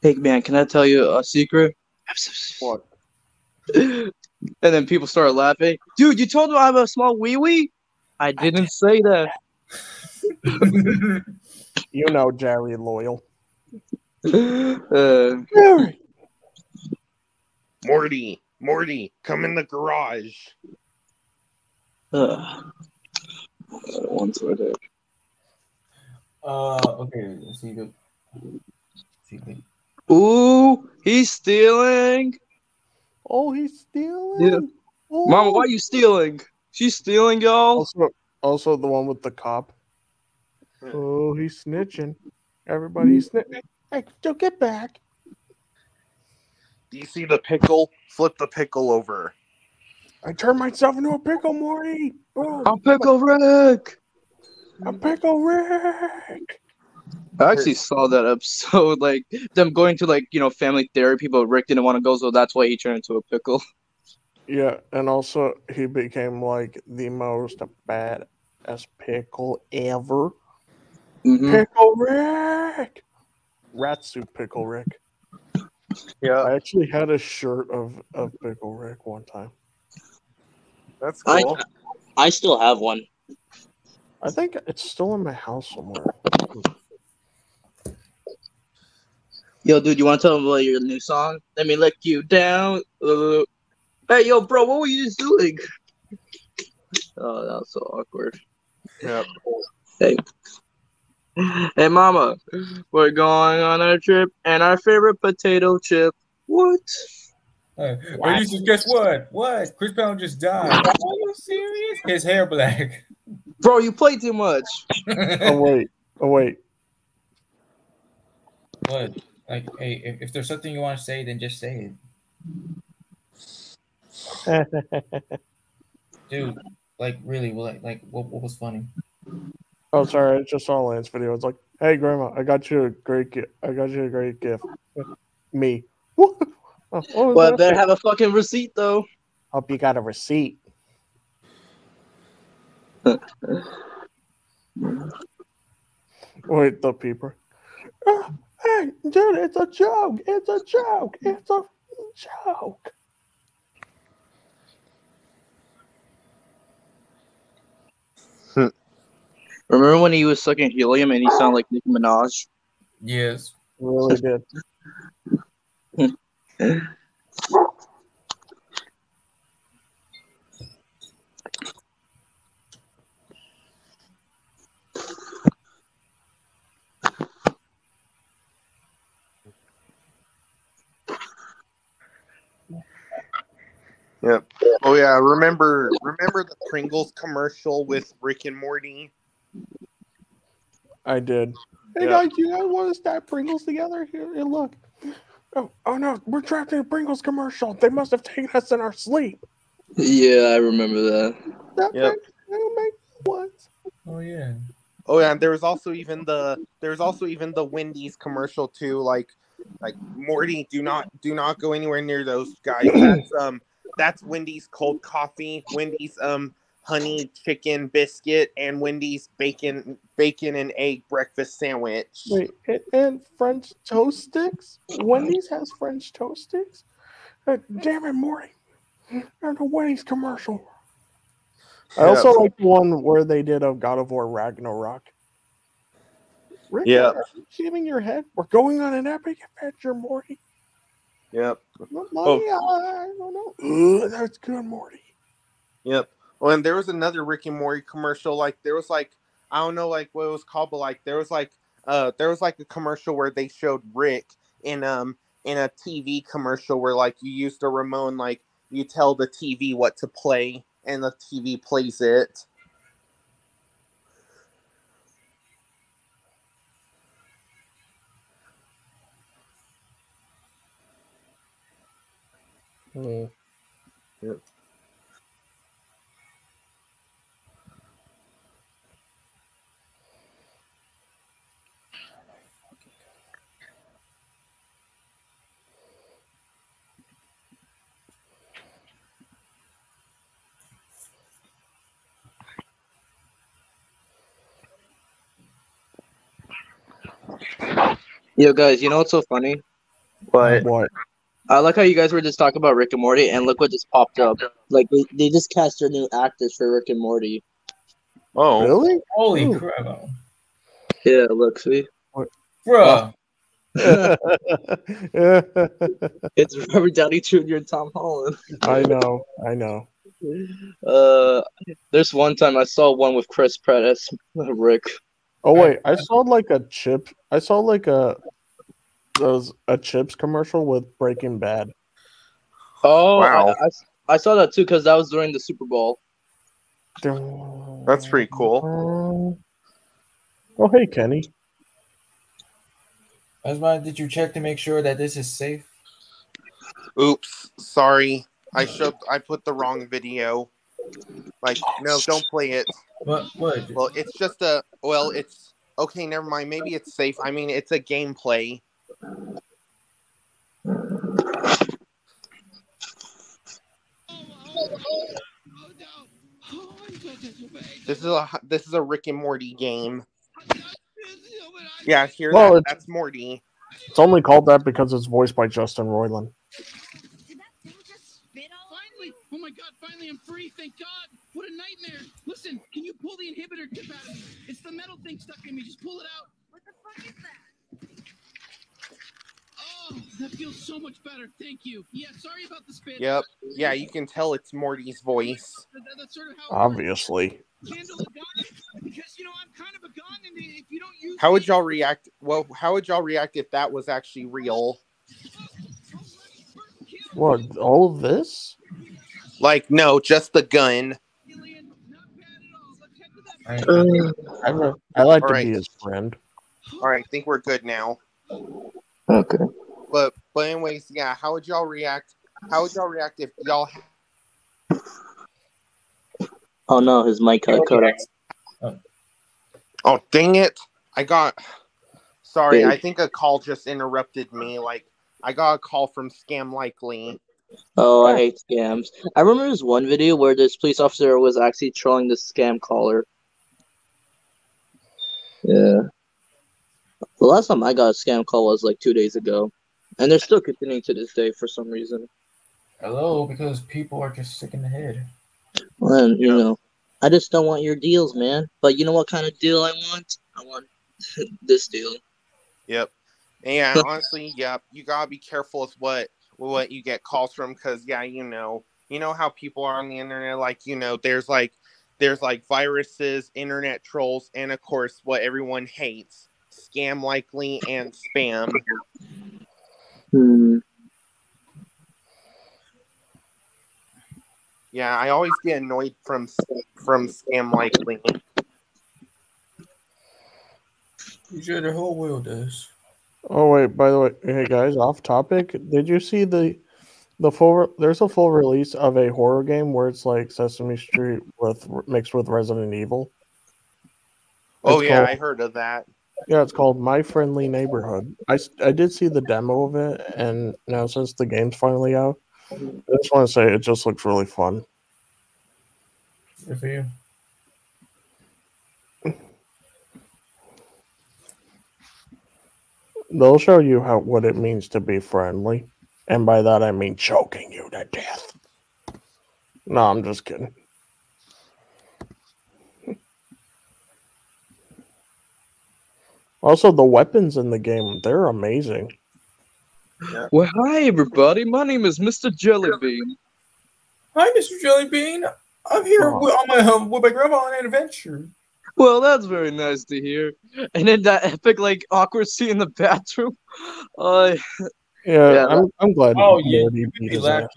Hey man, can I tell you a secret? What? <laughs> And then people started laughing. Dude, you told them I have a small wee wee? I didn't say that. <laughs> You know, Jerry Loyal. <laughs> Uh, Jerry. Morty. Morty, come in the garage. Uh, one sort of. uh. Okay. Let's see the. See the. Ooh, he's stealing. Oh, he's stealing. Yeah. Oh. Mama, why are you stealing? She's stealing, y'all. Also, also the one with the cop. Oh, he's snitching. Everybody's snitching. Hey, don't get back. Do you see the pickle? Flip the pickle over. I turned myself into a pickle, Morty. Boom. I'm Pickle Rick. A pickle Rick. I actually saw that episode, <laughs> like them going to like you know family therapy, but Rick didn't want to go, so that's why he turned into a pickle. <laughs> Yeah, and also he became like the most badass pickle ever. Mhm. Pickle Rick. Rat soup pickle Rick. Yeah, I actually had a shirt of, of Pickle Rick one time. That's I cool. I still have one. I think it's still in my house somewhere. Yo, dude, you want to tell them about your new song? Let me lick you down. Uh, hey, yo, bro, what were you just doing? Oh, that was so awkward. Yep. Hey, hey, mama, we're going on a trip, and our favorite potato chip. What? But you just guess what? What? Chris Brown just died. Are <laughs> you serious? His hair black. Bro, you play too much. <laughs> Oh wait, oh wait. What? Like, hey, if, if there's something you want to say, then just say it, <laughs> dude. Like, really? Well, like, like, what, what was funny? oh, sorry, I just saw Lance video. It's like, hey, Grandma, I got you a great gift. I got you a great gift. Me. What? Oh, what was But that? better have a fucking receipt though. Hope you got a receipt. Wait, the people. "Ah, hey, dude, it's a joke. It's a joke. It's a joke. <laughs> Remember when he was sucking helium and he sounded like Nicki Minaj? Yes. Really did. <laughs> Yep. Oh yeah, remember remember the Pringles commercial with Rick and Morty? I did. Hey Yeah. guys, you guys want to start Pringles together? Here, here, look. Oh, oh no, we're trapped in a Pringles commercial. They must have taken us in our sleep. Yeah, I remember that. That Yep. makes, that makes what? Oh yeah. Oh yeah, and there was also even the there was also even the Wendy's commercial too. Like like Morty, do not do not go anywhere near those guys. That's um that's Wendy's cold coffee, Wendy's um honey chicken biscuit, and Wendy's bacon bacon and egg breakfast sandwich. Wait, and, and French toast sticks? Wendy's has French toast sticks? Uh, damn it, Morty. They're the Wendy's commercial. I Yeah. also like one where they did of God of War Ragnarok. Rick, Yeah. are you shaving your head? We're going on an epic adventure, Morty. Yep. Money, Oh. I don't know. Ugh, that's good, Morty. Yep. Well, and there was another Rick and Morty commercial. Like there was like I don't know like what it was called, but like there was like uh there was like a commercial where they showed Rick in um in a TV commercial where like you use the remote and, like you tell the TV what to play and the TV plays it. Mm. Yo, guys, you know what's so funny? But What? I like how you guys were just talking about Rick and Morty, and look what just popped up. Like they, they just cast their new actors for Rick and Morty. oh Really? Holy Ooh. crap, Yeah, look, see, bro! <laughs> it's Robert Downey Jr. and Tom Holland. I know. I know. Uh, there's one time I saw one with Chris Pratt as Rick. Oh wait, I saw like a chip. I saw like a those a chips commercial with Breaking Bad. Oh, Wow. I, I, I saw that too because that was during the Super Bowl. that's pretty cool. Oh hey Kenny. Asma, did you check to make sure that this is safe? Oops, sorry. I showed I put the wrong video. Like no, don't play it. What? What? Well, it's just a well, it's okay, never mind. Maybe it's safe. I mean, it's a gameplay. This is a this is a Rick and Morty game. Yeah, hear Well, that? That's Morty. It's only called that because it's voiced by Justin Roiland. Finally! Oh my god, finally I'm free, thank god! What a nightmare! Listen, can you pull the inhibitor tip out of me? It's the metal thing stuck in me, just pull it out. What the fuck is that? Oh, that feels so much better, thank you. Yeah, sorry about the spit. Yep. Yeah, you can tell it's Morty's voice. That- that- that's sort of how. Obviously. Handle a gun, because you know I'm kind of a gun, and if you don't use How would y'all react? Well, how would y'all react if that was actually real? What? All of this? Like, no, just the gun. I, uh, I, I like to Alright. be his friend. All right, I think we're good now. Okay. But but anyways, yeah. How would y'all react? How would y'all react if y'all Oh no, his mic cut cut off. Oh dang it! I got. Sorry, Yeah. I think a call just interrupted me. Like I got a call from Scam Likely. Oh, I hate scams. I remember this one video where this police officer was actually trolling the scam caller. Yeah. The last time I got a scam call was like two days ago. And they're still continuing to this day for some reason. Hello, because people are just sick in the head. And, you know, I just don't want your deals, man. But you know what kind of deal I want? I want <laughs> this deal. Yep. And yeah, <laughs> honestly, yep. You gotta be careful with what what you get calls from, because yeah, you know, you know how people are on the internet. Like you know, there's like there's like viruses, internet trolls, and of course, what everyone hates: scam likely and spam. Hmm. Yeah, I always get annoyed from from scam likely. You sure the whole world does. Oh wait, by the way, hey guys, off topic. Did you see the the full? There's a full release of a horror game where it's like Sesame Street with mixed with Resident Evil. Oh It's yeah, called- I heard of that. Yeah, it's called My Friendly Neighborhood. I, I did see the demo of it, and now since the game's finally out, I just want to say it just looks really fun. Good for you. They'll show you how what it means to be friendly, and by that I mean choking you to death. No, I'm just kidding. Also, the weapons in the game, they're amazing. Well, hi everybody. My name is Mr. Jellybean. Hi, Mr. Jellybean. I'm here with, on my home with my grandma on an adventure. Well, that's very nice to hear. And then that epic like awkward scene in the bathroom. <laughs> Uh, Yeah, Yeah, I'm, I'm glad Oh, yeah, Morty you beat be his ass.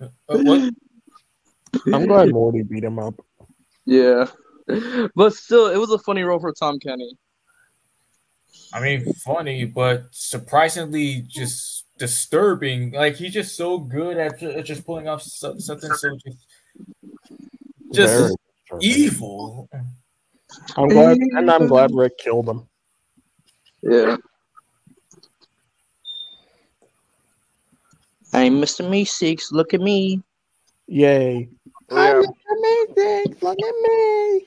Uh, what? <laughs> I'm glad Morty beat him up. yeah, but still, it was a funny role for Tom Kenny. I mean, funny, but surprisingly just disturbing. Like he's just so good at, at just pulling off something so just just evil. I'm glad, and I'm glad <laughs> Rick killed him. Yeah. I'm Mr. Meeseeks. Look at me. Yay! Oh, yeah. amazing. Look at me.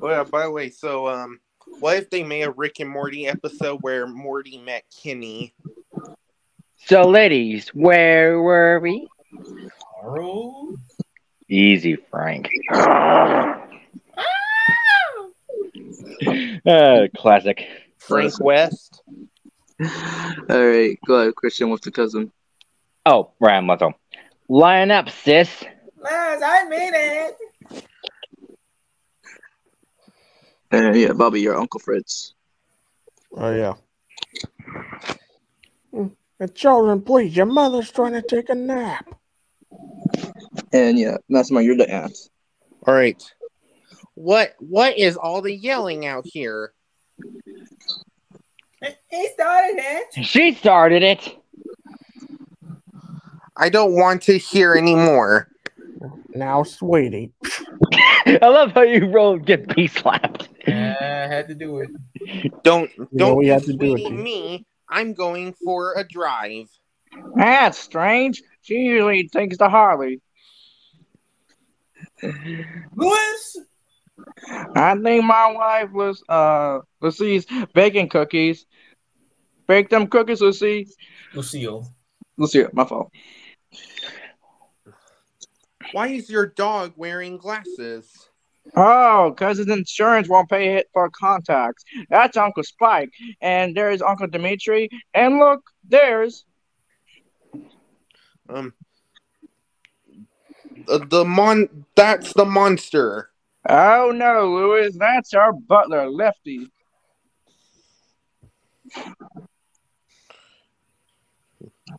Oh yeah, by the way, so um, what if they made a Rick and Morty episode where Morty met Kenny? So, ladies, where were we? Carl? Easy, Frank. <laughs> uh, classic. Frank West. All right, go ahead, Christian, with the cousin. Oh, Ryan Muscle. Line up, sis. Laz, I made it. Uh, yeah, Bobby, your Uncle Fritz. Oh yeah. Uh, Children, please, your mother's trying to take a nap. And yeah, Massimo, you're the aunt. All right. What what is all the yelling out here? He started it. She started it. I don't want to hear anymore. Now, sweetie. <laughs> I love how you rolled get B slapped. Yeah, I had to do it. Don't don't we be had to do it, me. I'm going for a drive. That's strange. She usually takes the Harley. Lewis. I think my wife was uh Lucie's baking cookies. Bake them cookies, Lucy. Lucille. Lucy, my fault. Why is your dog wearing glasses? Oh, because his insurance won't pay it for contacts. That's Uncle Spike. And there's Uncle Dimitri. And look, there's Um the, the mon that's the monster. Oh no, Lewis, that's our butler, Lefty.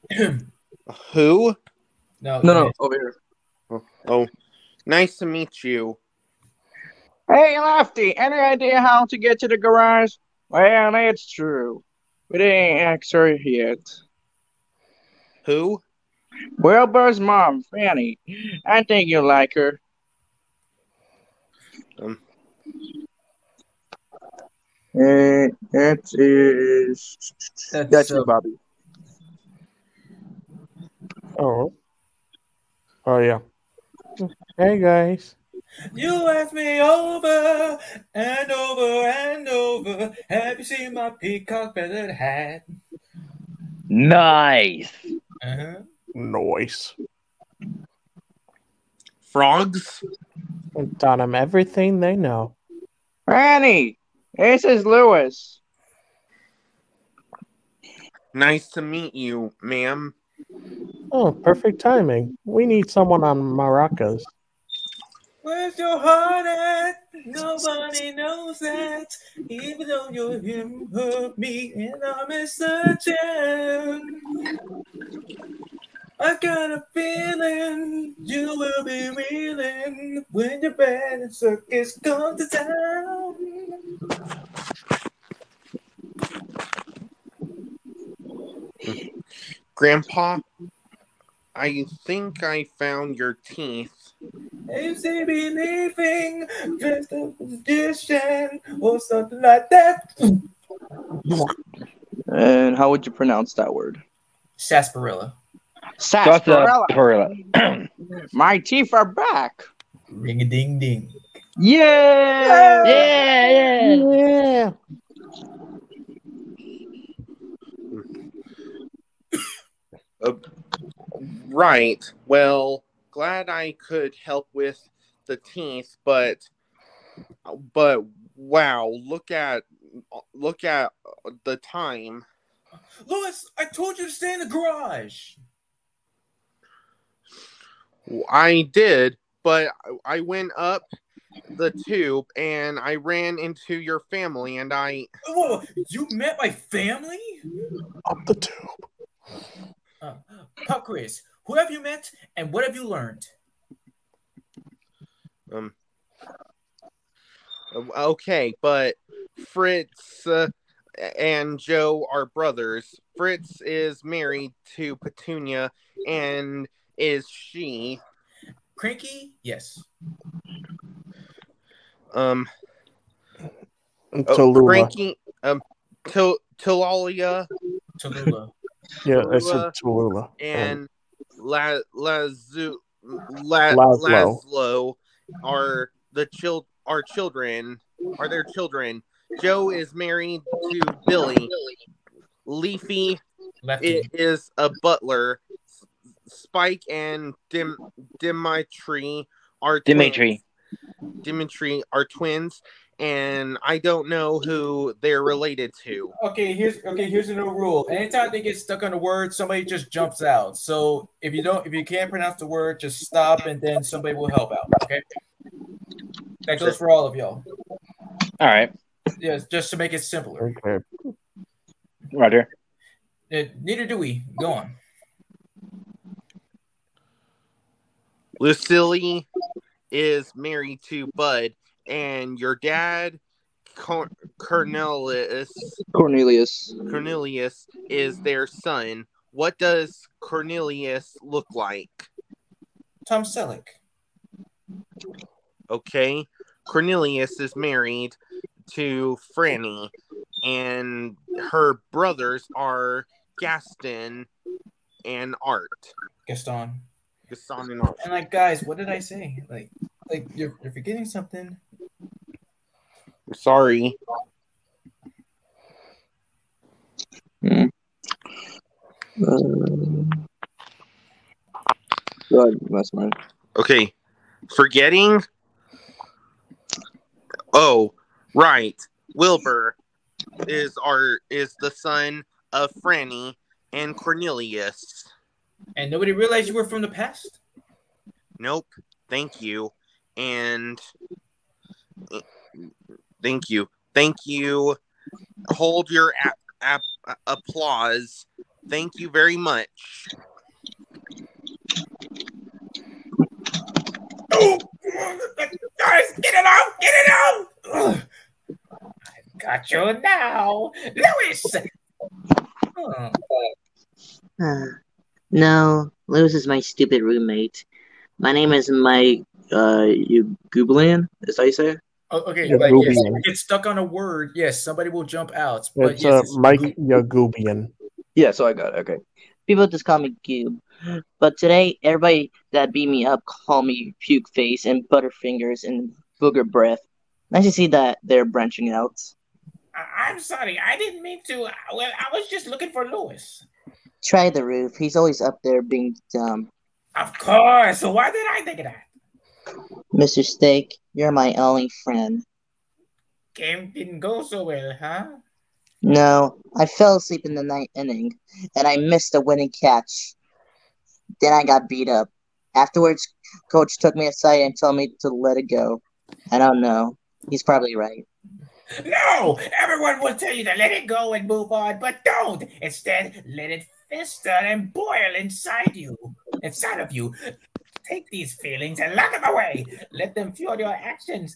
<clears throat> Who? No, No, no, over here. Oh, oh, nice to meet you. Hey, Lefty, any idea how to get to the garage? Well, it's true. We didn't ask her yet. Who? Wilbur's mom, Franny. I think you'll like her. Um, Uh, that is. That's, That's uh, you, Bobby. Oh. Oh yeah. Hey guys. You ask me over and over and over. Have you seen my peacock feathered hat? Nice. Uh-huh. Noise. Frogs? Taught them everything they know. Franny, this is Lewis. Nice to meet you, ma'am. Oh, perfect timing. We need someone on maracas. Where's your heart at? Nobody knows that. Even though you're him, hurt me, and I'm searching. I got a feeling you will be reeling when your band and circus come to town. Grandpa, I think I found your teeth. Is he believing dressed up a magician or something like that? And how would you pronounce that word? Sarsaparilla. Sarsaparilla. <clears throat> My teeth are back. Ring a ding ding. Yeah! Yeah, yeah. Yeah. Uh, right. Well, glad I could help with the teeth, but but wow, look at look at the time. Lewis, I told you to stay in the garage. I did, but I went up the tube and I ran into your family and I Whoa, you met my family? Up the tube. Uh, Pop quiz. Who have you met and what have you learned? um okay, but Fritz uh, and Joe are brothers. Fritz is married to Petunia and is she Cranky? Yes. um oh, Tallulah. Cranky um Til- Tilalia Tallulah. Yeah, I said Tallulah Tallulah. and La Lazu La Laszlo. Laszlo are the child are children are their children. Joe is married to Billie. Leafy Lefty. is a butler. Spike and Dim Dimitri are twins. Dimitri. Dimitri are twins, and I don't know who they're related to. Okay, here's okay. Here's a new rule. Anytime they get stuck on a word, somebody just jumps out. So if you don't, if you can't pronounce the word, just stop, and then somebody will help out. Okay. That goes for all of y'all. All right. Yes, just to make it simpler. Okay. Roger. Uh, neither do we. Go on. Lucille is married to Bud, and your dad, Cor- Cornelius, Cornelius. Cornelius is their son. What does Cornelius look like? Tom Selleck. Okay, Cornelius is married to Franny, and her brothers are Gaston and Art. Gaston. Gaston and Art. And like, guys, what did I say? Like, like you're, you're forgetting something. Sorry. Hmm. Uh, go ahead. Okay, forgetting. Oh, right. Wilbur is our is the son of Franny and Cornelius. And nobody realized you were from the past. Nope. Thank you. And thank you. Thank you. Hold your ap- ap- applause. Thank you very much. Oh, Guys, get it out! Get it out! Ugh. I got you now, Lewis. Uh, no, Lewis is my stupid roommate. My name is Mike uh you Gublian. Is that you say it? Oh, okay, Yeah, like yes, you get stuck on a word. Yes, somebody will jump out. But It's yes, uh, it's Mike Goo- Yagoobian. Yeah, so I got it. Okay. People just call me Goob. But today, everybody that beat me up call me Puke Face and Butterfingers and Booger Breath. Nice to see that they're branching out. I- I'm sorry, I didn't mean to. uh, Well, I was just looking for Lewis. Try the roof. He's always up there being dumb. Of course. So why did I think of that? Mr. Steak, you're my only friend. Game didn't go so well, huh? No, I fell asleep in the ninth inning, and I missed a winning catch. Then I got beat up. Afterwards, coach took me aside and told me to let it go. I don't know. He's probably right. No, everyone will tell you to let it go and move on, but don't. Instead, let it fester and boil inside you, inside of you. Take these feelings and lock them away. Let them fuel your actions.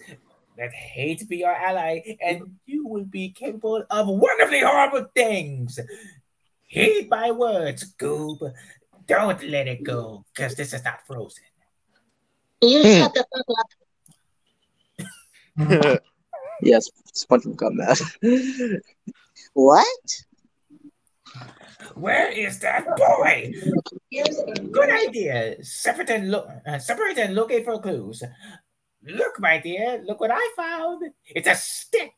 Let hate be your ally, and you will be capable of wonderfully horrible things. Heed my words, Goob. Don't let it go, because this is not frozen. You Hmm. shut the fuck up. <laughs> yes, SpongeBob got mad. What? Where is that boy? Good idea. Separate and look, uh, separate and locate for clues. Look, my dear, look what I found. It's a stick.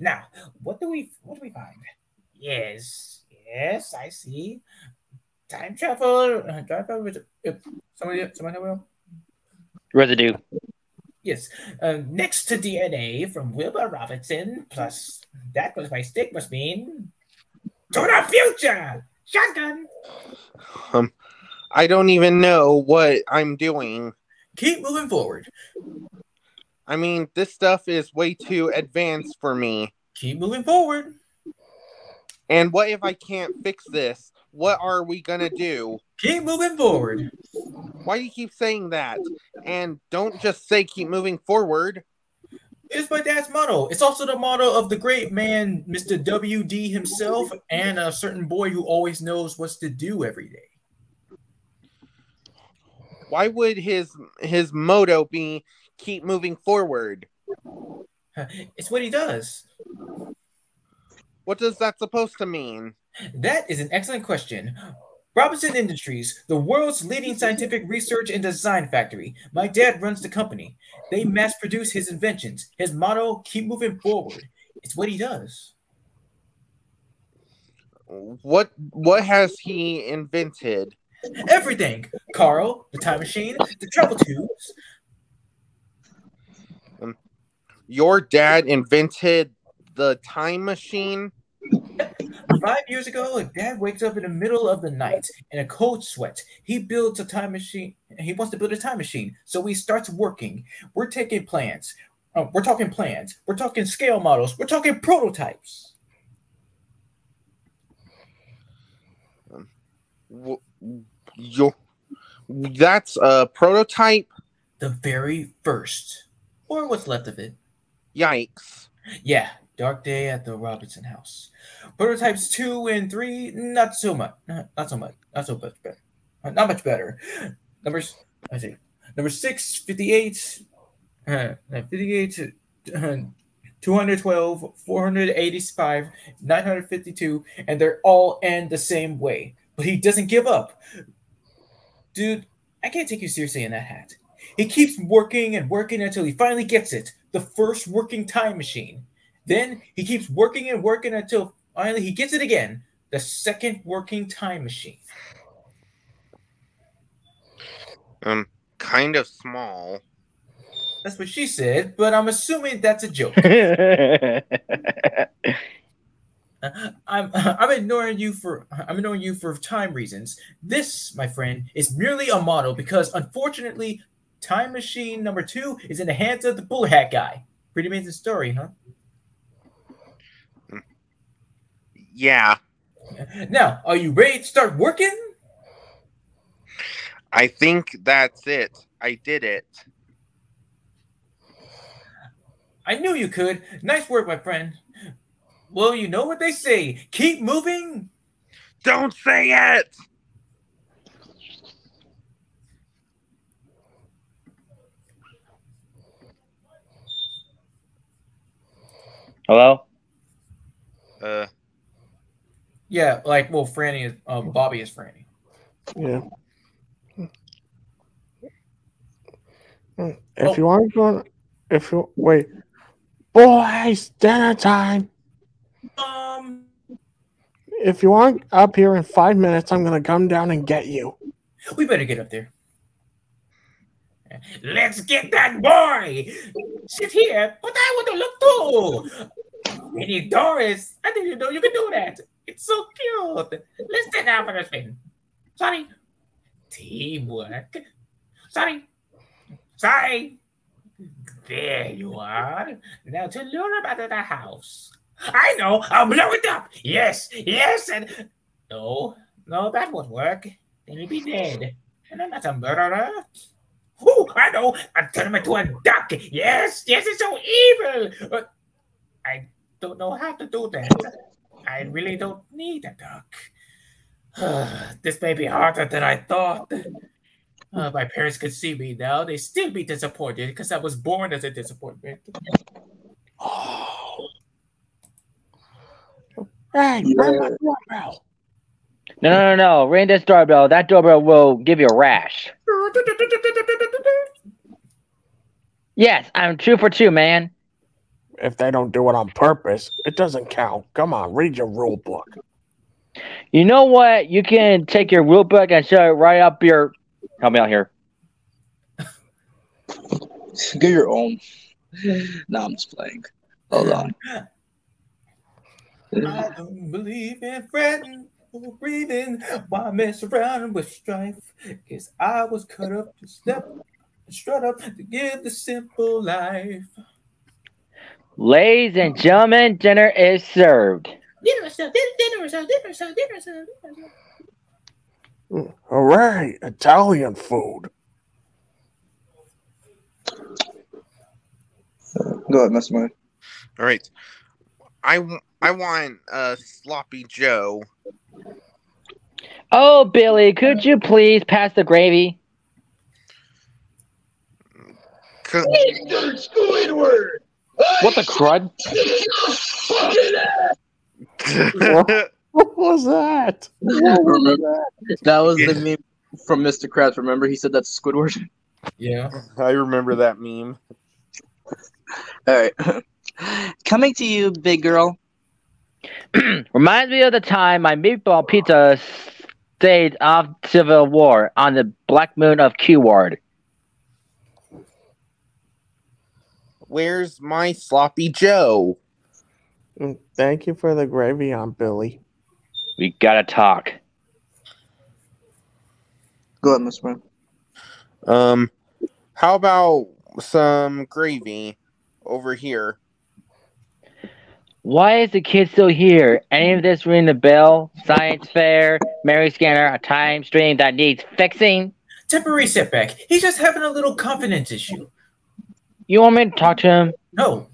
Now, what do we what do we find? Yes, yes, I see. Time travel. Uh, time travel. with- uh, Somebody, somebody will. Residue. Yes. Uh, next to DNA from Wilbur Robinson, plus that was my stick must mean to the future. Shotgun. Um, I don't even know what I'm doing. Keep moving forward. I mean, this stuff is way too advanced for me. Keep moving forward. And what if I can't fix this? What are we gonna do? Keep moving forward. Why do you keep saying that? And don't just say keep moving forward. It's my dad's motto. It's also the motto of the great man, Mr. WD himself, and a certain boy who always knows what to do every day. Why would his his motto be keep moving forward? <laughs> It's what he does. What does that supposed to mean? That is an excellent question. Robinson Industries, the world's leading scientific research and design factory. My dad runs the company. They mass produce his inventions. His motto, keep moving forward. It's what he does. What what has he invented? Everything. Carl, the time machine, the travel tubes. Um, your dad invented the time machine? Five years ago, a dad wakes up in the middle of the night in a cold sweat. He builds a time machine. He wants to build a time machine, so he starts working. We're taking plans. Uh, we're talking plans. We're talking scale models. We're talking prototypes. Your that's a prototype? The very first, or what's left of it. Yikes. Yeah, Dark Day at the Robinson House. Prototypes two and three, not so much. Not, not so much. Not so much better. Not much better. Numbers, I see. Number six, 58, uh, 58, uh, 212, 485, 952, and they're all end the same way. But he doesn't give up. Dude, I can't take you seriously in that hat. He keeps working and working until he finally gets it the first working time machine. Then he keeps working and working until finally he gets it again the second working time machine. Um kind of small. That's what she said, but I'm assuming that's a joke. <laughs> I'm I'm ignoring you for I'm ignoring you for time reasons. This, my friend, is merely a model because unfortunately, time machine number two is in the hands of the bull hat guy. Pretty amazing story, huh? Yeah. Now, are you ready to start working? I think that's it. I did it. I knew you could. Nice work, my friend. Well, you know what they say. Keep moving. Don't say it. Hello? Uh, Yeah, like well, Franny is um, Bobby is Franny. Yeah. If you aren't going, if you wait, boys, dinner time. Um, If you aren't up here in five minutes, I'm gonna come down and get you. we better get up there. Let's get that boy. Sit here, but I want to look too. Mini Doris, I didn't know you could do that. It's so cute. Let's sit down for the spin. Sorry. Teamwork. Sorry. Sorry. There you are. Now to lure him out of the house. I know. I'll blow it up. Yes. Yes. And no, no, that won't work. Then he'd be dead. And I'm not a murderer. Oh, I know. I'll turn him into a duck. Yes, yes, it's so evil. I don't know how to do that. I really don't need a duck. <sighs> this may be harder than I thought. Uh, my parents could see me now. They still be disappointed because I was born as a disappointment. Oh. <sighs> Hey, Yeah. ring my doorbell. No, no, no, no. Ring this doorbell. That doorbell will give you a rash. <laughs> Yes, I'm two for two, man. If they don't do it on purpose, it doesn't count. Come on, read your rule book. You know what? You can take your rule book and show it right up your. Help me out here. <laughs> Get your own. No, I'm just playing. Hold on. I don't believe in fretting or breathing. Why mess around with strife? Cause I was cut up to step and strut up to give the simple life. Ladies and gentlemen, dinner is served. Dinner, sir, dinner, dinner, sir, dinner, sir, dinner, sir, dinner, sir. Hooray, Italian food. Go ahead, Mr. Mike. All right, I I want uh, sloppy Joe. Oh, Billie, could you please pass the gravy? Co- Mr. Squidward! What the crud? What, what was that? What was Remember? that? That was the meme from Mr. Krabs. Remember, he said that's Squidward. Yeah. I remember that meme. All right. Coming to you, big girl. <clears throat> Reminds me of the time my meatball pizza stayed off Civil War on the black moon of Q Where's my sloppy Joe? Mm, Thank you for the gravy on Billie. We gotta talk. Go ahead, Mr. Mike. Um, how about some gravy over here? Why is the kid still here? Any of this ring the bell? Science fair, memory scanner, a time stream that needs fixing? Temporary setback. He's just having a little confidence issue. You want me to talk to him? No.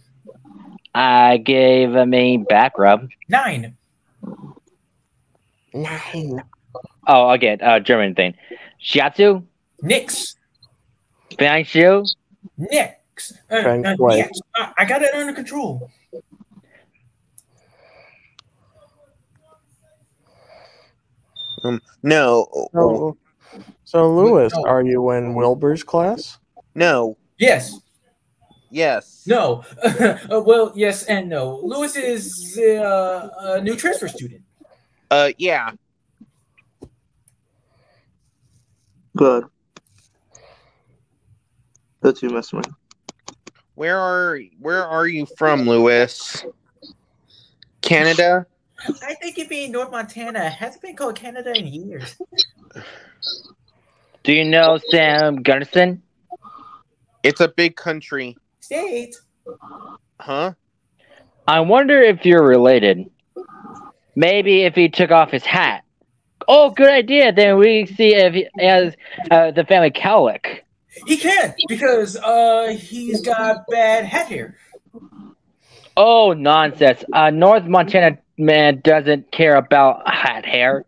I gave him a back rub. Nine. Nine. Oh, again, uh, German thing. Shiatsu? Nix. Fang Shu? Nix. Uh, Feng uh, yes. Uh, I got it under control. Um, no, So, so Lewis, No. are you in Wilbur's class? no, Yes. Yes. No. <laughs> Uh, well, yes and no. Lewis is uh, a new transfer student. Uh, yeah. Good. That's you, Mr. Mike. Where are where are you from, Lewis? Canada? I think it being North Montana hasn't been called Canada in years. Do you know Sam Gunnarsson? It's a big country, State. huh? I wonder if you're related. Maybe if he took off his hat. Oh, good idea. Then we see if he has uh, the family cowlick. He can't because uh he's got bad head hair. Oh, nonsense. Uh, North Montana man doesn't care about hat hair.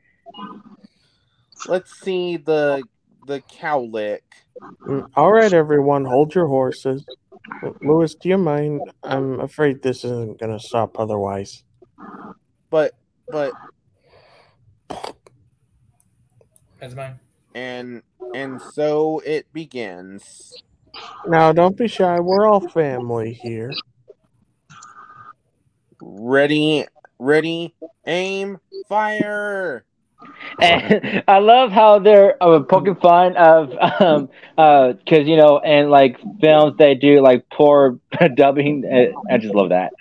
let's see the the cowlick. Mm, All right, everyone, hold your horses. Lewis, do you mind? I'm afraid this isn't going to stop otherwise. But but That's mine. and and so it begins. Now, don't be shy. We're all family here. Ready, ready, aim, fire. And <laughs> I love how they're uh, poking fun of um uh because you know and like films they do like poor <laughs> dubbing. uh, I just love that.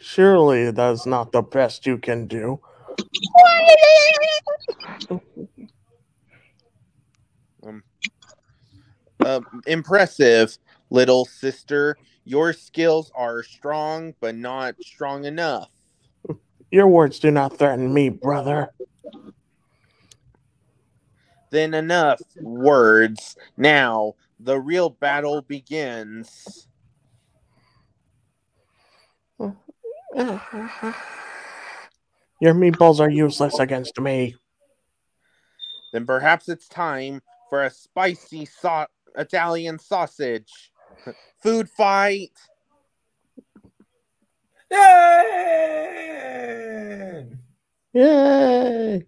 Surely that's not the best you can do. Um, uh, impressive, little sister. Your skills are strong, but not strong enough. Your words do not threaten me, brother. Then enough words. Now the real battle begins. Your meatballs are useless against me. Then perhaps it's time for a spicy so- Italian sausage. <laughs> Food fight. Yay! Yay!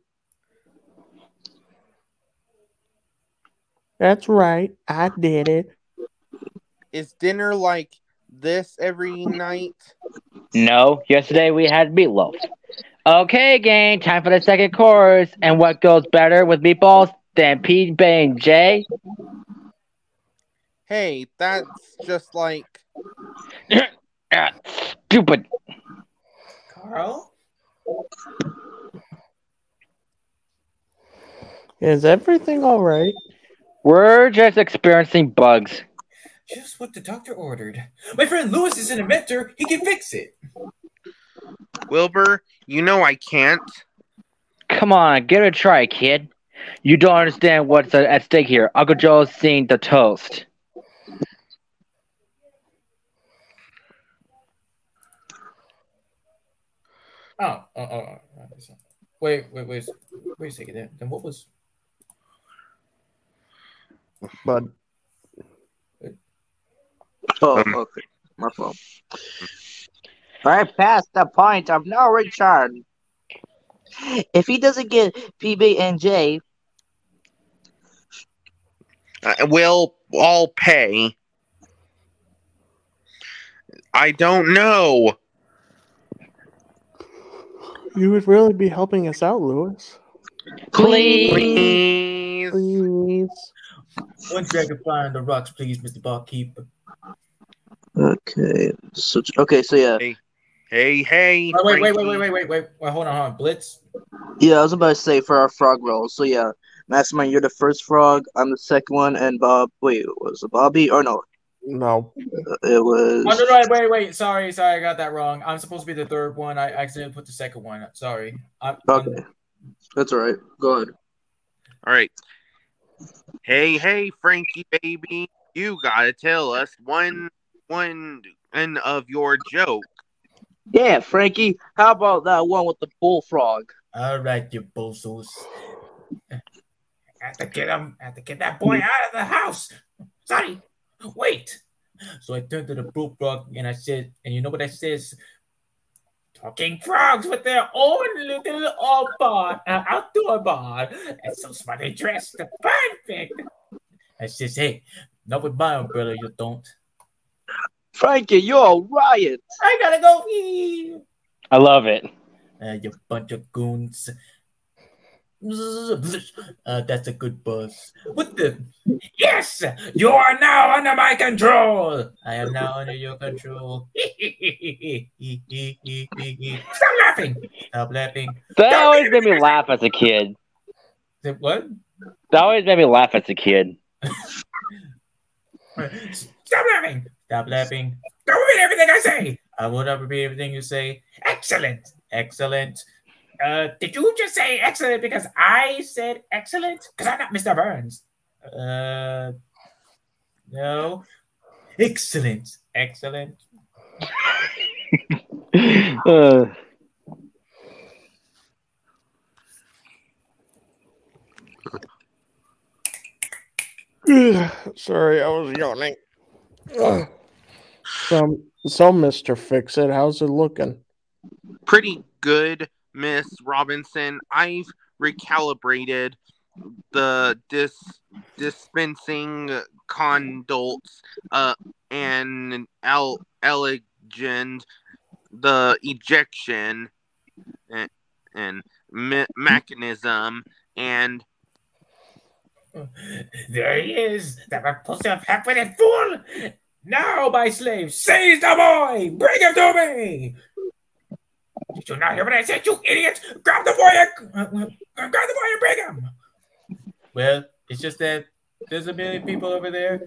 That's right. I did it. Is dinner like this every night? No, yesterday we had meatloaf. Okay, gang, time for the second course. And what goes better with meatballs than PB and J? Hey, that's just like <clears throat> Stupid. Carl? Is everything all right? We're just experiencing bugs. Just what the doctor ordered. My friend Lewis is an inventor. He can fix it. Wilbur. You know I can't. Come on, give it a try, kid. You don't understand what's at at stake here. Uncle Joe's seeing the toast. Oh, oh, oh, oh. Wait, wait, wait, wait a second. Then, then what was? But Oh, okay. My fault. I passed the point of no return. If he doesn't get PB and J, Uh, we'll all pay. I don't know. You would really be helping us out, Lewis. Please. Please. One dragon fly on the rocks, please, Mr. Barkeep. Okay. So okay. So yeah. Hey, hey, hey. Oh, wait, wait, wait, wait, wait, wait, wait, wait. Hold on, hold on. Blitz. Yeah, I was about to say for our frog roll. So yeah, Mastermind, you're the first frog. I'm the second one, and Bob. Wait, was it Bobby or no? No. It was. Oh, no, no, wait, wait. Sorry, sorry, I got that wrong. I'm supposed to be the third one. I accidentally put the second one. Sorry. I'm, Okay. That's all right. Go ahead. All right. Hey, hey, Frankie baby, you gotta tell us one one and of your joke. Yeah, Frankie. How about that one with the bullfrog? All right, you bozos. Have to get him. Have to get that boy out of the house. Sorry. Wait. So I turned to the bullfrog and I said, and you know what I says? Talking frogs with their own little all bar, uh, outdoor bar, and so smartly dressed, perfect. I says, hey, not with my umbrella, you don't. Frankie, you're a riot. I gotta go. Wee. I love it. Uh, you bunch of goons. Uh, that's a good buzz. What the? Yes, you are now under my control. I am now under your control. <laughs> Stop laughing. Stop laughing. That always made me laugh as a kid. What? That always made me laugh as a kid. <laughs> Stop laughing. Stop laughing. Don't repeat everything I say. I will not repeat everything you say. Excellent. Excellent uh, did you just say excellent because I said excellent? Because I'm not Mr. Burns. Uh, no. Excellent. Excellent. <laughs> uh. <sighs> Sorry, I was yawning. So, so Mr. Fix It, how's it looking? Pretty good. Miss Robinson. I've recalibrated the dis dispensing condoles uh and el elegend the ejection and, and me- mechanism and There he is, the repulsive half-witted fool! Now, my slave, seize the boy! Bring him to me! Did you not hear what I said, you idiot? Grab the boy and... uh, uh, grab the boy and bring him! Well, it's just that there's a million people over there,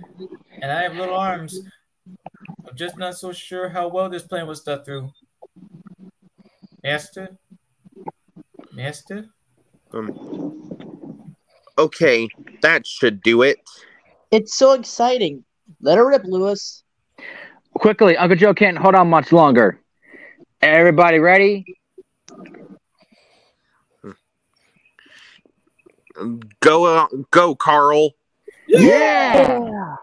and I have little arms. I'm just not so sure how well this plan was thought through. Master? Master? um, okay that should do it It's so exciting. Let her rip, Lewis. Quickly, Uncle Joe can't hold on much longer. Everybody ready? go uh, go carl Yeah.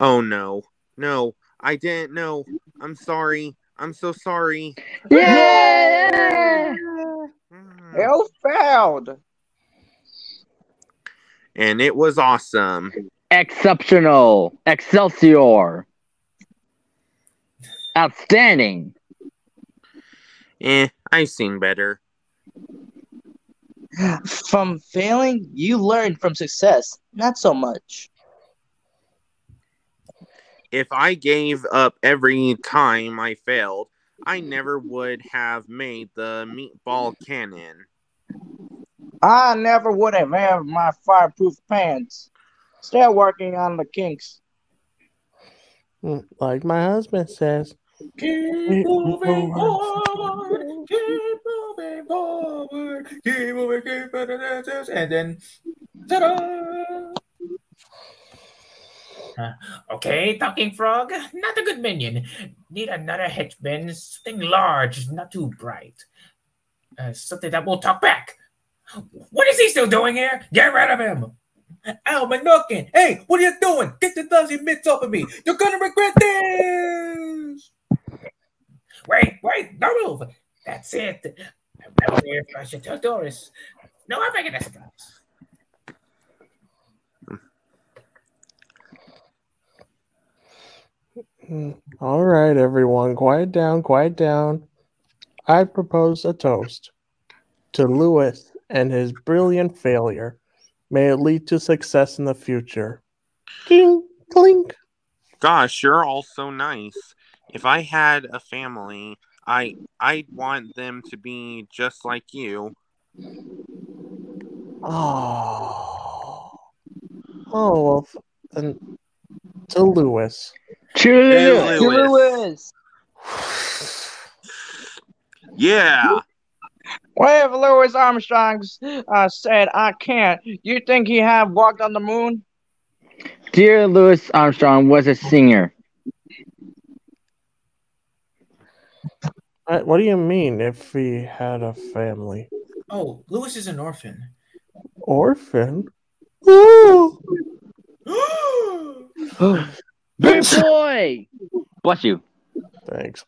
oh no no i didn't know i'm sorry i'm so sorry Yeah. You failed. and it was awesome Exceptional. Excelsior. Outstanding. eh i've seen better From failing, you learn. From success, not so much. if I gave up every time I failed, I never would have made the meatball cannon. I never would have had my fireproof pants. Still working on the kinks. Mm, Like my husband says. Keep moving forward, keep moving forward, keep moving, keep moving, and then, ta-da! Uh, okay, talking frog, not a good minion. Need another henchman, something large, not too bright. Uh, something that will talk back. What is he still doing here? Get rid of him! Al McNuckin! Hey, what are you doing? Get the dusty mitts off of me! You're gonna regret this! Wait, wait, don't move! That's it. I'm over here for Doris. No, I'm making a surprise. All right, everyone, quiet down, quiet down. I propose a toast to Lewis and his brilliant failure. May it lead to success in the future. King, clink. Gosh, you're all so nice. If I had a family, I I'd want them to be just like you. Oh, oh, well, f- then to Lewis. Cheers. Lewis. Yeah. Well, if Louis Armstrong uh, said I can't, you think he have walked on the moon? Dear Louis Armstrong was a singer. What do you mean if he had a family? Oh, Lewis is an orphan. Orphan? <gasps> Ooh. Good boy. Bless you. Thanks.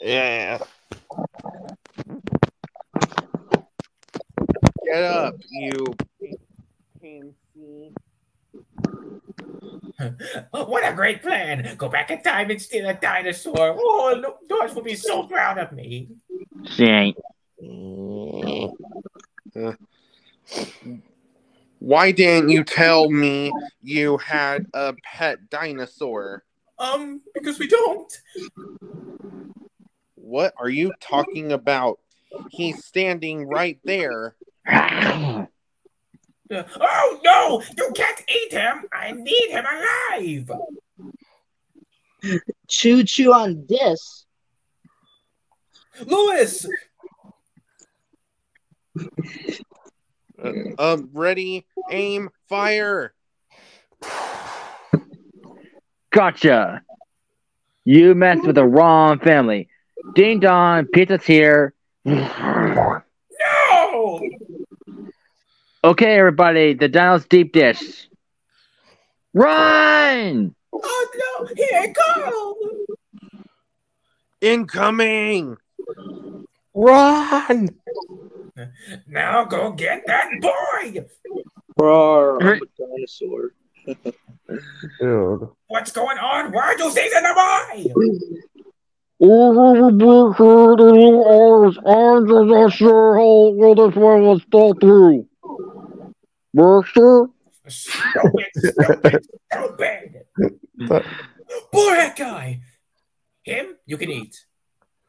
Yeah. Get up, you Oh, <laughs> what a great plan! Go back in time and steal a dinosaur. Oh, look, Doris will be so proud of me. She ain't. Uh, <laughs> Why didn't you tell me you had a pet dinosaur? Um, because we don't. What are you talking about? He's standing right there. <laughs> Uh, oh no! You can't eat him! I need him alive! Choo choo on this. Lewis! Uh, um, ready, aim, fire. Gotcha. You messed with the wrong family. Ding dong, pizza's here. Okay, everybody, the Dino's deep dish. Run! Oh no! Here it comes! Incoming! Run! Now go get that boy! Bro, I'm a dinosaur. <laughs> Dude. What's going on? Why are you seizing the boy? Arms, arms are not sure how well this one was thought through. Mercer? Stupid, stupid, stupid! Boy, that guy! Him, you can eat.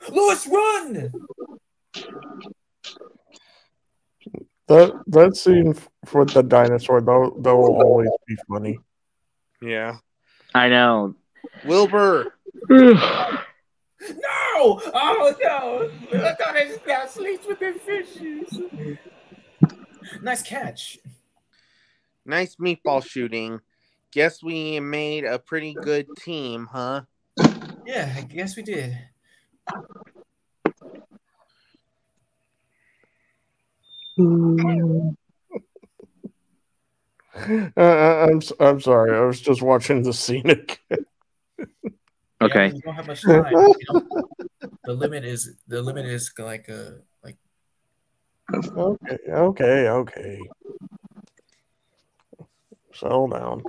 Lewis, run! That that scene f- for the dinosaur, that, that will always be funny. Yeah. I know. Wilbur! <sighs> No! Oh no! I thought I now sleeps with the fishes. Nice catch. Nice meatball shooting. Guess we made a pretty good team, huh? Yeah, I guess we did. Uh, uh, I'm s- I'm sorry. I was just watching the scene again. Okay. we don't have much time. you know. the limit is the limit is like a like Okay, okay, okay. Settle down.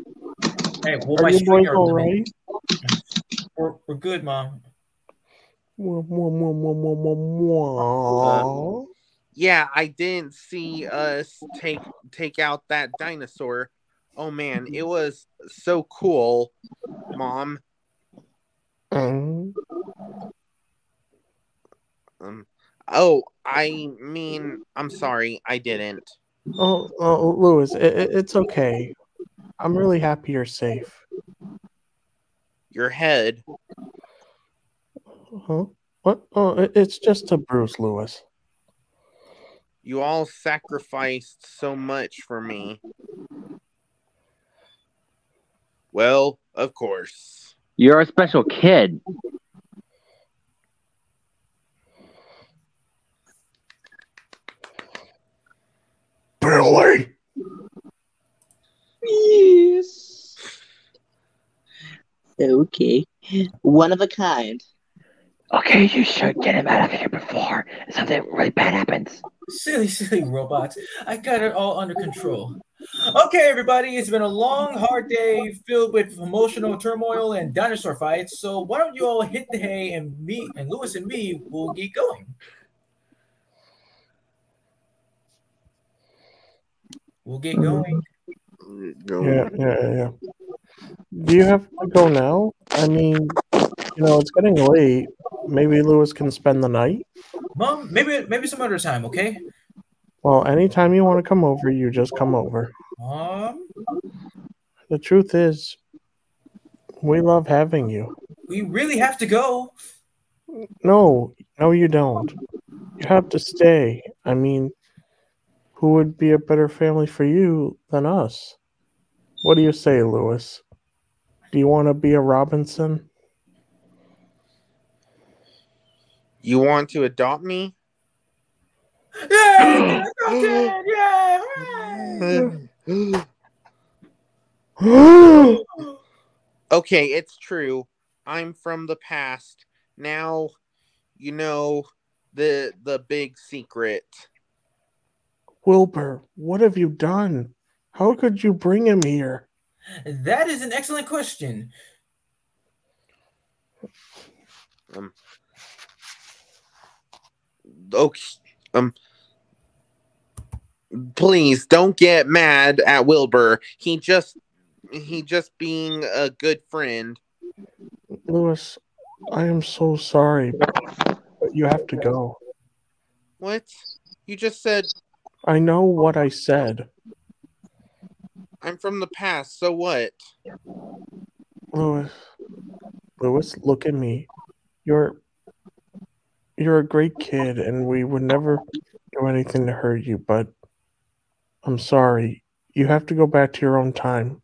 hey, hold Are my you string boys our all limit. right? We're, we're good, mom. Mwah. Yeah, I didn't see us take take out that dinosaur. Oh man, it was so cool, Mom. Mm. Um, oh, I mean, I'm sorry, I didn't. Oh, oh, Lewis, it, it, it's okay. I'm really happy you're safe. Your head. Huh? What? Oh, it's just a Bruce Lewis. You all sacrificed so much for me. Well, of course. You're a special kid. Billie. Yes. Okay. One of a kind. Okay, you should get him out of here before something really bad happens. Silly, silly robots. I got it all under control. Okay, everybody, it's been a long, hard day filled with emotional turmoil and dinosaur fights. So why don't you all hit the hay and me and Lewis and me will get going. We'll get going. Yeah, yeah, yeah. Do you have to go now? I mean, you know, it's getting late. Maybe Lewis can spend the night. Mom, maybe maybe some other time, okay? Well, anytime you want to come over, you just come over. Mom, The truth is, we love having you. we really have to go. No, no, you don't. You have to stay. I mean, who would be a better family for you than us? What do you say, Lewis? Do you want to be a Robinson? You want to adopt me? Yeah! yeah! <gasps> hooray! okay, it's true. I'm from the past. Now you know the the big secret. Wilbur, what have you done? How could you bring him here? That is an excellent question. Um Okay, um please don't get mad at Wilbur. He just he just being a good friend. Lewis, I am so sorry, but you have to go. What? You just said I know what I said. I'm from the past, so what? Lewis, Lewis, look at me. You're you're a great kid, and we would never do anything to hurt you. But I'm sorry. You have to go back to your own time.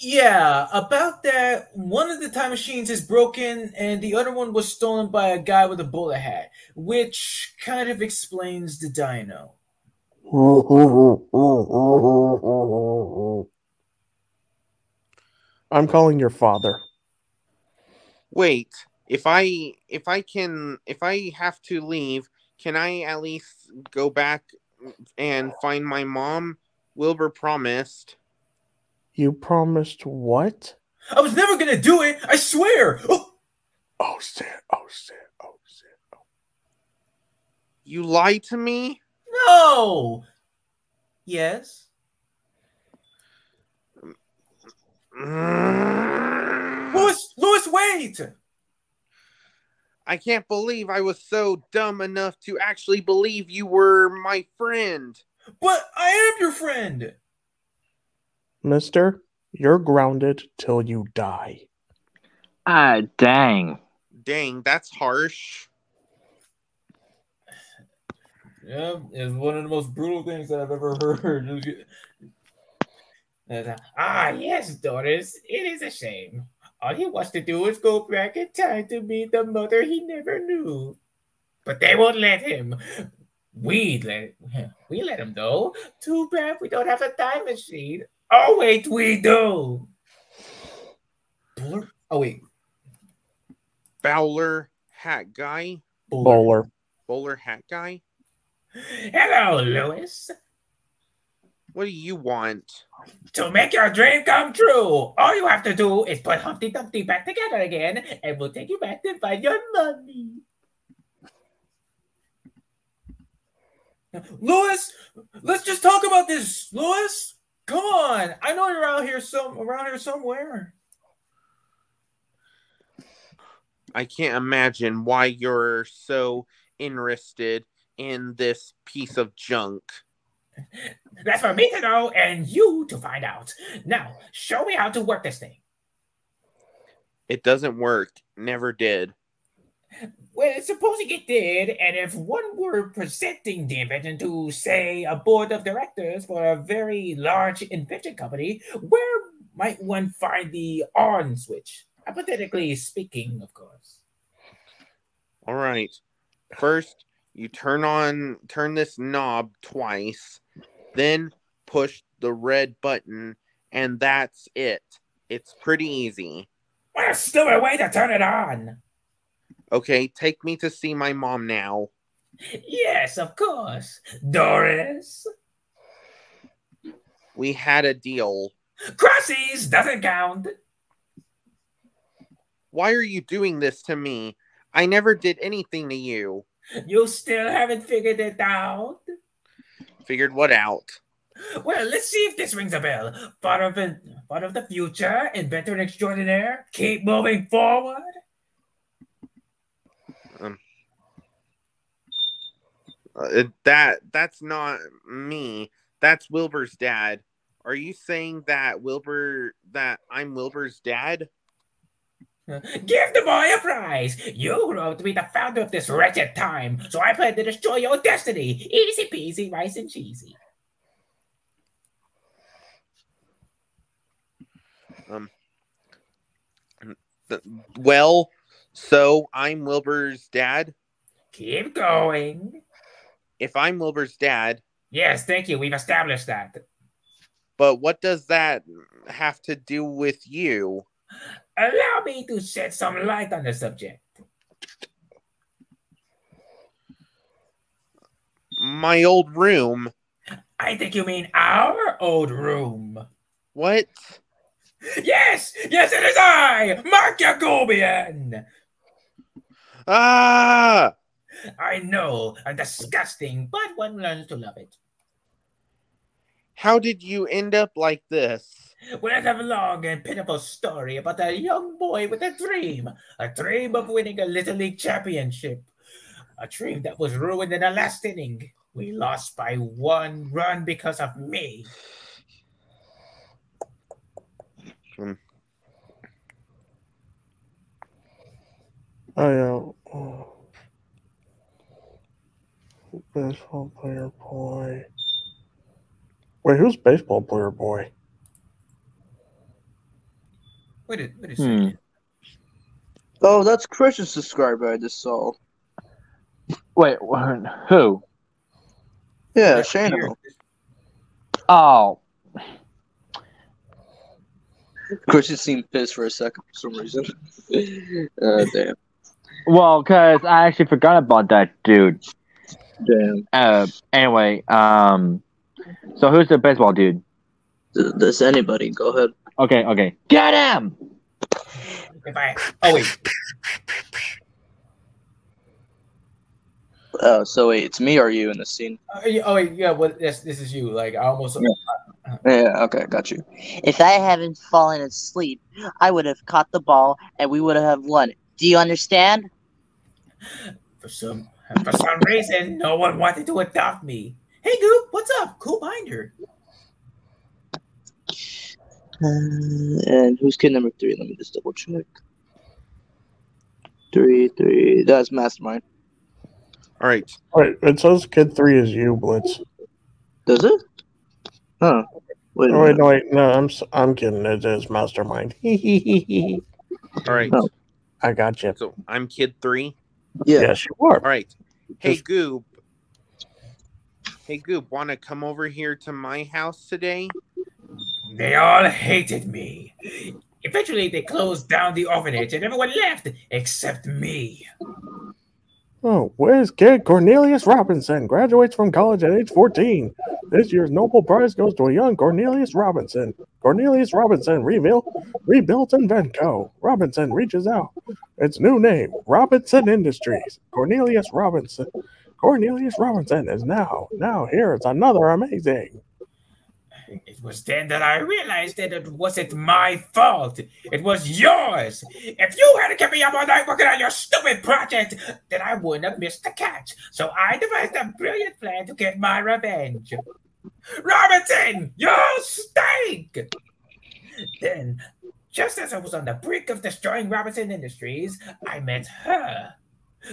Yeah, about that, one of the time machines is broken and the other one was stolen by a guy with a bullet hat, which kind of explains the dino. <laughs> I'm calling your father. Wait, if I if I can if I have to leave, can I at least go back and find my mom? Wilbur promised. You promised what? I was never gonna do it. I swear. Oh, Oh shit! Oh shit! Oh shit! Oh. You lied to me? No. Yes. Lewis, Lewis, wait. I can't believe I was so dumb enough to actually believe you were my friend. But I am your friend. Mister, you're grounded till you die. Ah, dang. Dang, that's harsh. Yeah, it's one of the most brutal things that I've ever <laughs> heard. Uh, Ah, yes, daughters, it is a shame. All he wants to do is go back in time to meet the mother he never knew. But they won't let him. We let we let him though. Too bad we don't have a time machine. Oh wait, we do. Buller? Oh wait, Bowler hat guy? Bowler. Bowler hat guy? Hello, Lewis. What do you want? To make your dream come true, all you have to do is put Humpty Dumpty back together again, and we'll take you back to find your mommy. Lewis, let's just talk about this. Lewis, come on. I know you're out here some around here somewhere. I can't imagine why you're so interested in this piece of junk. That's for me to know and you to find out. Now, show me how to work this thing. It doesn't work. Never did. Well, supposing it did, and if one were presenting the invention to, say, a board of directors for a very large invention company, where might one find the on switch? Hypothetically speaking, of course. All right. First, you turn on turn this knob twice, then push the red button and that's it. It's pretty easy. What a stupid way to turn it on! Okay, take me to see my mom now. Yes, of course. Doris. We had a deal. Crossies doesn't count. Why are you doing this to me? I never did anything to you. You still haven't figured it out? Figured what out? Well, let's see if this rings a bell. Part of it, part of the future, inventor extraordinaire. Keep moving forward. Um, uh, that that's not me. That's Wilbur's dad. Are you saying that Wilbur that I'm Wilbur's dad? Give the boy a prize. You grow to be the founder of this wretched time, so I plan to destroy your destiny. Easy peasy, rice and cheesy. Um. Well, so I'm Wilbur's dad. Keep going. If I'm Wilbur's dad, Yes, thank you. We've established that. but what does that have to do with you? <gasps> <gasps> Allow me to shed some light on the subject. My old room. I think you mean our old room. What? Yes, yes, it is I, Mark Yagoobian. Ah! I know, uh, disgusting, but one learns to love it. How did you end up like this? Well, I have a long and pitiful story about a young boy with a dream. A dream of winning a Little League championship. A dream that was ruined in the last inning. We lost by one run because of me. Hmm. I know. oh. Baseball player boy. Wait, who's baseball player boy? Wait a, wait a Hmm. second. Oh, that's Christian's subscriber I just saw. Wait, wh- who? Yeah, Shane. Oh, Christian seemed pissed for a second for some reason. uh, <laughs> damn. well, cause I actually forgot about that dude. Damn. Uh, anyway, um, so who's the baseball dude? Does anybody? Go ahead. Okay, okay, get him. Goodbye. Oh wait, Uh, so wait, it's me or you in the scene? Uh, yeah, oh wait, yeah. Well, this this is you. Like I almost. Yeah. Okay, got you. If I hadn't fallen asleep, I would have caught the ball and we would have won. Do you understand? For some for some reason, no one wanted to adopt me. Hey, Goob, what's up? Cool binder. Uh, and who's kid number three? Let me just double check. Three, three. That's Mastermind. All right. Wait, it says kid three is you, Blitz. Does it? Huh. Wait. a Oh, wait, no, wait, no, I'm I'm kidding. It is Mastermind. <laughs> All right. Oh. I got you. So I'm kid three. Yeah. Yes, you are. All right. Hey, Just- Goob. Hey, Goob, want to come over here to my house today? They all hated me. Eventually, they closed down the orphanage and everyone left except me. Oh, where's kid Cornelius Robinson? Graduates from college at age 14. This year's Nobel Prize goes to a young Cornelius Robinson. Cornelius Robinson rebuilt, rebuilt Inventco. Robinson reaches out. Its new name, Robinson Industries. Cornelius Robinson. Cornelius Robinson is now, now here. It's another amazing. It was then that I realized that it wasn't my fault. It was yours. If you hadn't kept me up all night working on your stupid project, then I wouldn't have missed the catch. So I devised a brilliant plan to get my revenge. Robinson, you stink! Then, just as I was on the brink of destroying Robinson Industries, I met her.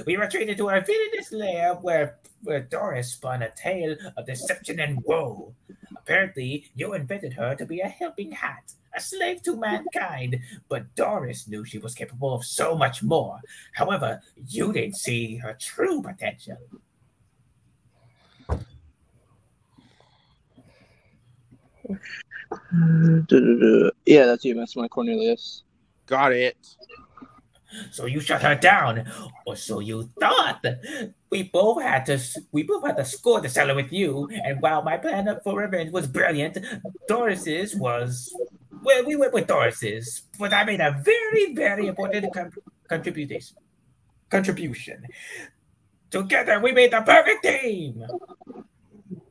We retreated to our villainous lair where, where Doris spun a tale of deception and woe. Apparently, you invented her to be a helping hat, a slave to mankind, but Doris knew she was capable of so much more. However, you didn't see her true potential. Uh, yeah, that's you, Mastermind Cornelius. Got it. So you shut her down, or so you thought. We both had to we both had to score to settle with you, and while my plan for revenge was brilliant, Doris's was well, we went with Doris's, but I made a very, very important con- contribution. Contribution. Together, we made the perfect team.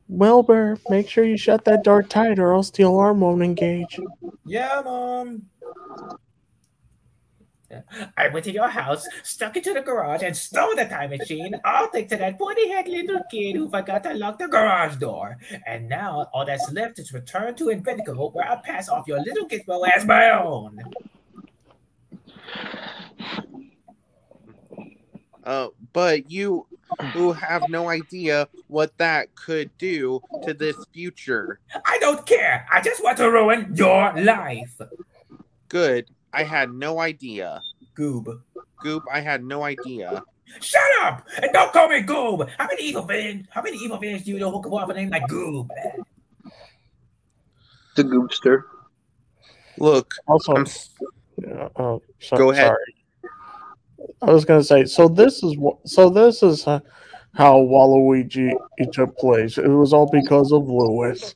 Wilbur, make sure you shut that door tight or else the alarm won't engage. Yeah, mom. <laughs> I went to your house, stuck into the garage, and stole the time machine. All thanks to that pointy-head little kid who forgot to lock the garage door. And now all that's left is return to Inventco, where I pass off your little gizmo as my own. Uh, but you who have no idea what that could do to this future. I don't care. I just want to ruin your life. Good. I had no idea. Goob. Goob, I had no idea. Shut up! And don't call me Goob. How many evil villains? How many evil villains do you know who come up with a name like Goob? The Goobster. Look, Also, I'm yeah, oh, so, Go ahead. Sorry. I was gonna say, so this is what, so this is uh, how Waluigi took place. It was all because of Lewis,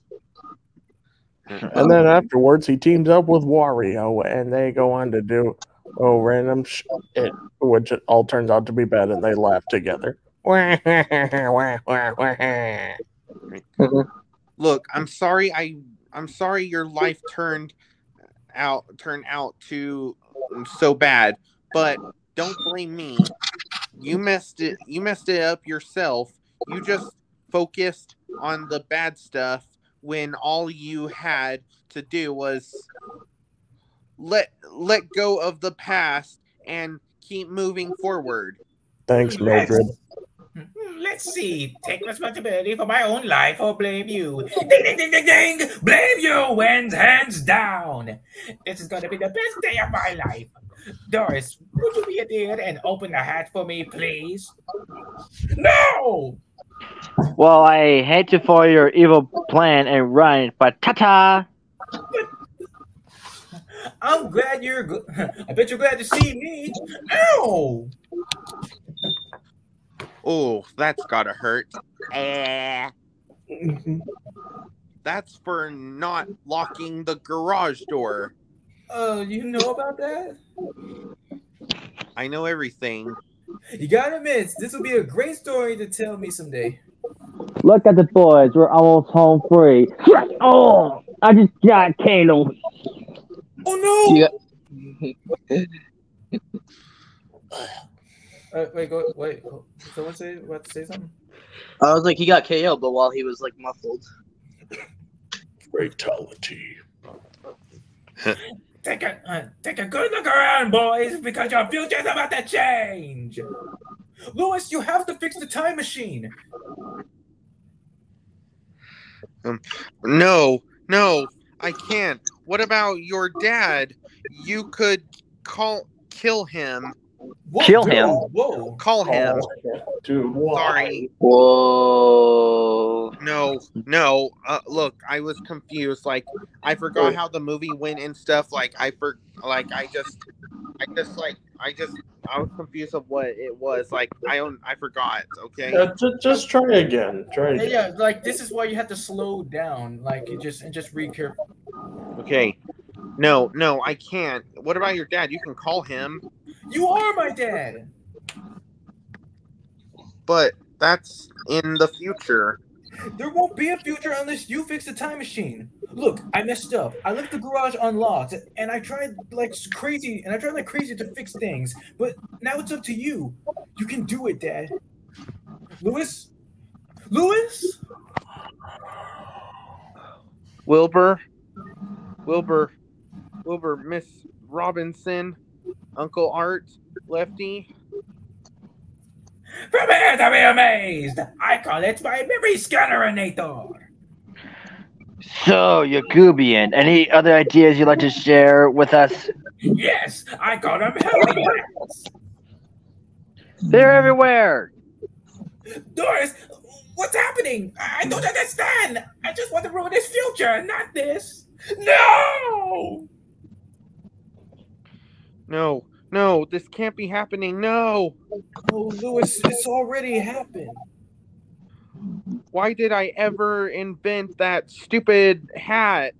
and oh, then afterwards he teams up with Wario, and they go on to do oh random sh- it, which it all turns out to be bad, and they laugh together. <laughs> look, I'm sorry I I'm sorry your life turned out turned out to so bad, but don't blame me. You messed it you messed it up yourself. You just focused on the bad stuff when all you had to do was let let go of the past and keep moving forward. Thanks, Mildred. Hmm, Let's see. Take responsibility for my own life or blame you. Ding, ding, ding, ding, ding. Blame you wins hands down. This is going to be the best day of my life. Doris, would you be a dear and open the hat for me, please? No! Well, I hate to follow your evil plan and run, but ta-ta! I'm glad you're good. <laughs> I bet you're glad to see me. Ow! Oh, that's gotta hurt. Eh. <laughs> That's for not locking the garage door. Uh, you know about that? I know everything. You gotta admit, this will be a great story to tell me someday. Look at the boys, we're almost home free. Oh, I just got Kano. Oh no! Yeah. <laughs> Uh, wait, go, wait. Someone say what to say something? I was like, he got KO, but while he was like muffled. Fatality. <laughs> Take a uh, take a good look around, boys, because your future's about to change. Lewis, you have to fix the time machine. Um, no, no, I can't. What about your dad? You could call, kill him. Whoa, Kill whoa, him. Whoa. Call him. Dude, why? Sorry. Whoa. No, no. Uh, look, I was confused. Like, I forgot how the movie went and stuff. Like, I for, like, I just, I just like, I just, I was confused of what it was. Like, I don't, I forgot. Okay. Uh, just, just try again. Try again. yeah, like this is why you have to slow down, like you just and just read careful. Okay. No, no, I can't. What about your dad? You can call him, You are my dad. but that's in the future. There won't be a future unless you fix the time machine. Look, I messed up. I left the garage unlocked, and I tried like crazy, and I tried like crazy to fix things. But now it's up to you. You can do it, Dad. Lewis, Lewis. Wilbur, Wilbur, Wilbur, Miss Robinson, Uncle Art, Lefty. Prepare to be amazed. I call it my memory scannerinator. So, Yagoobian, any other ideas you'd like to share with us? Yes, I call them helipacks. They're everywhere. Doris, what's happening? I don't understand. I just want to ruin this future, not this. No! No, no, this can't be happening. No. Oh, Lewis, it's already happened. Why did I ever invent that stupid hat?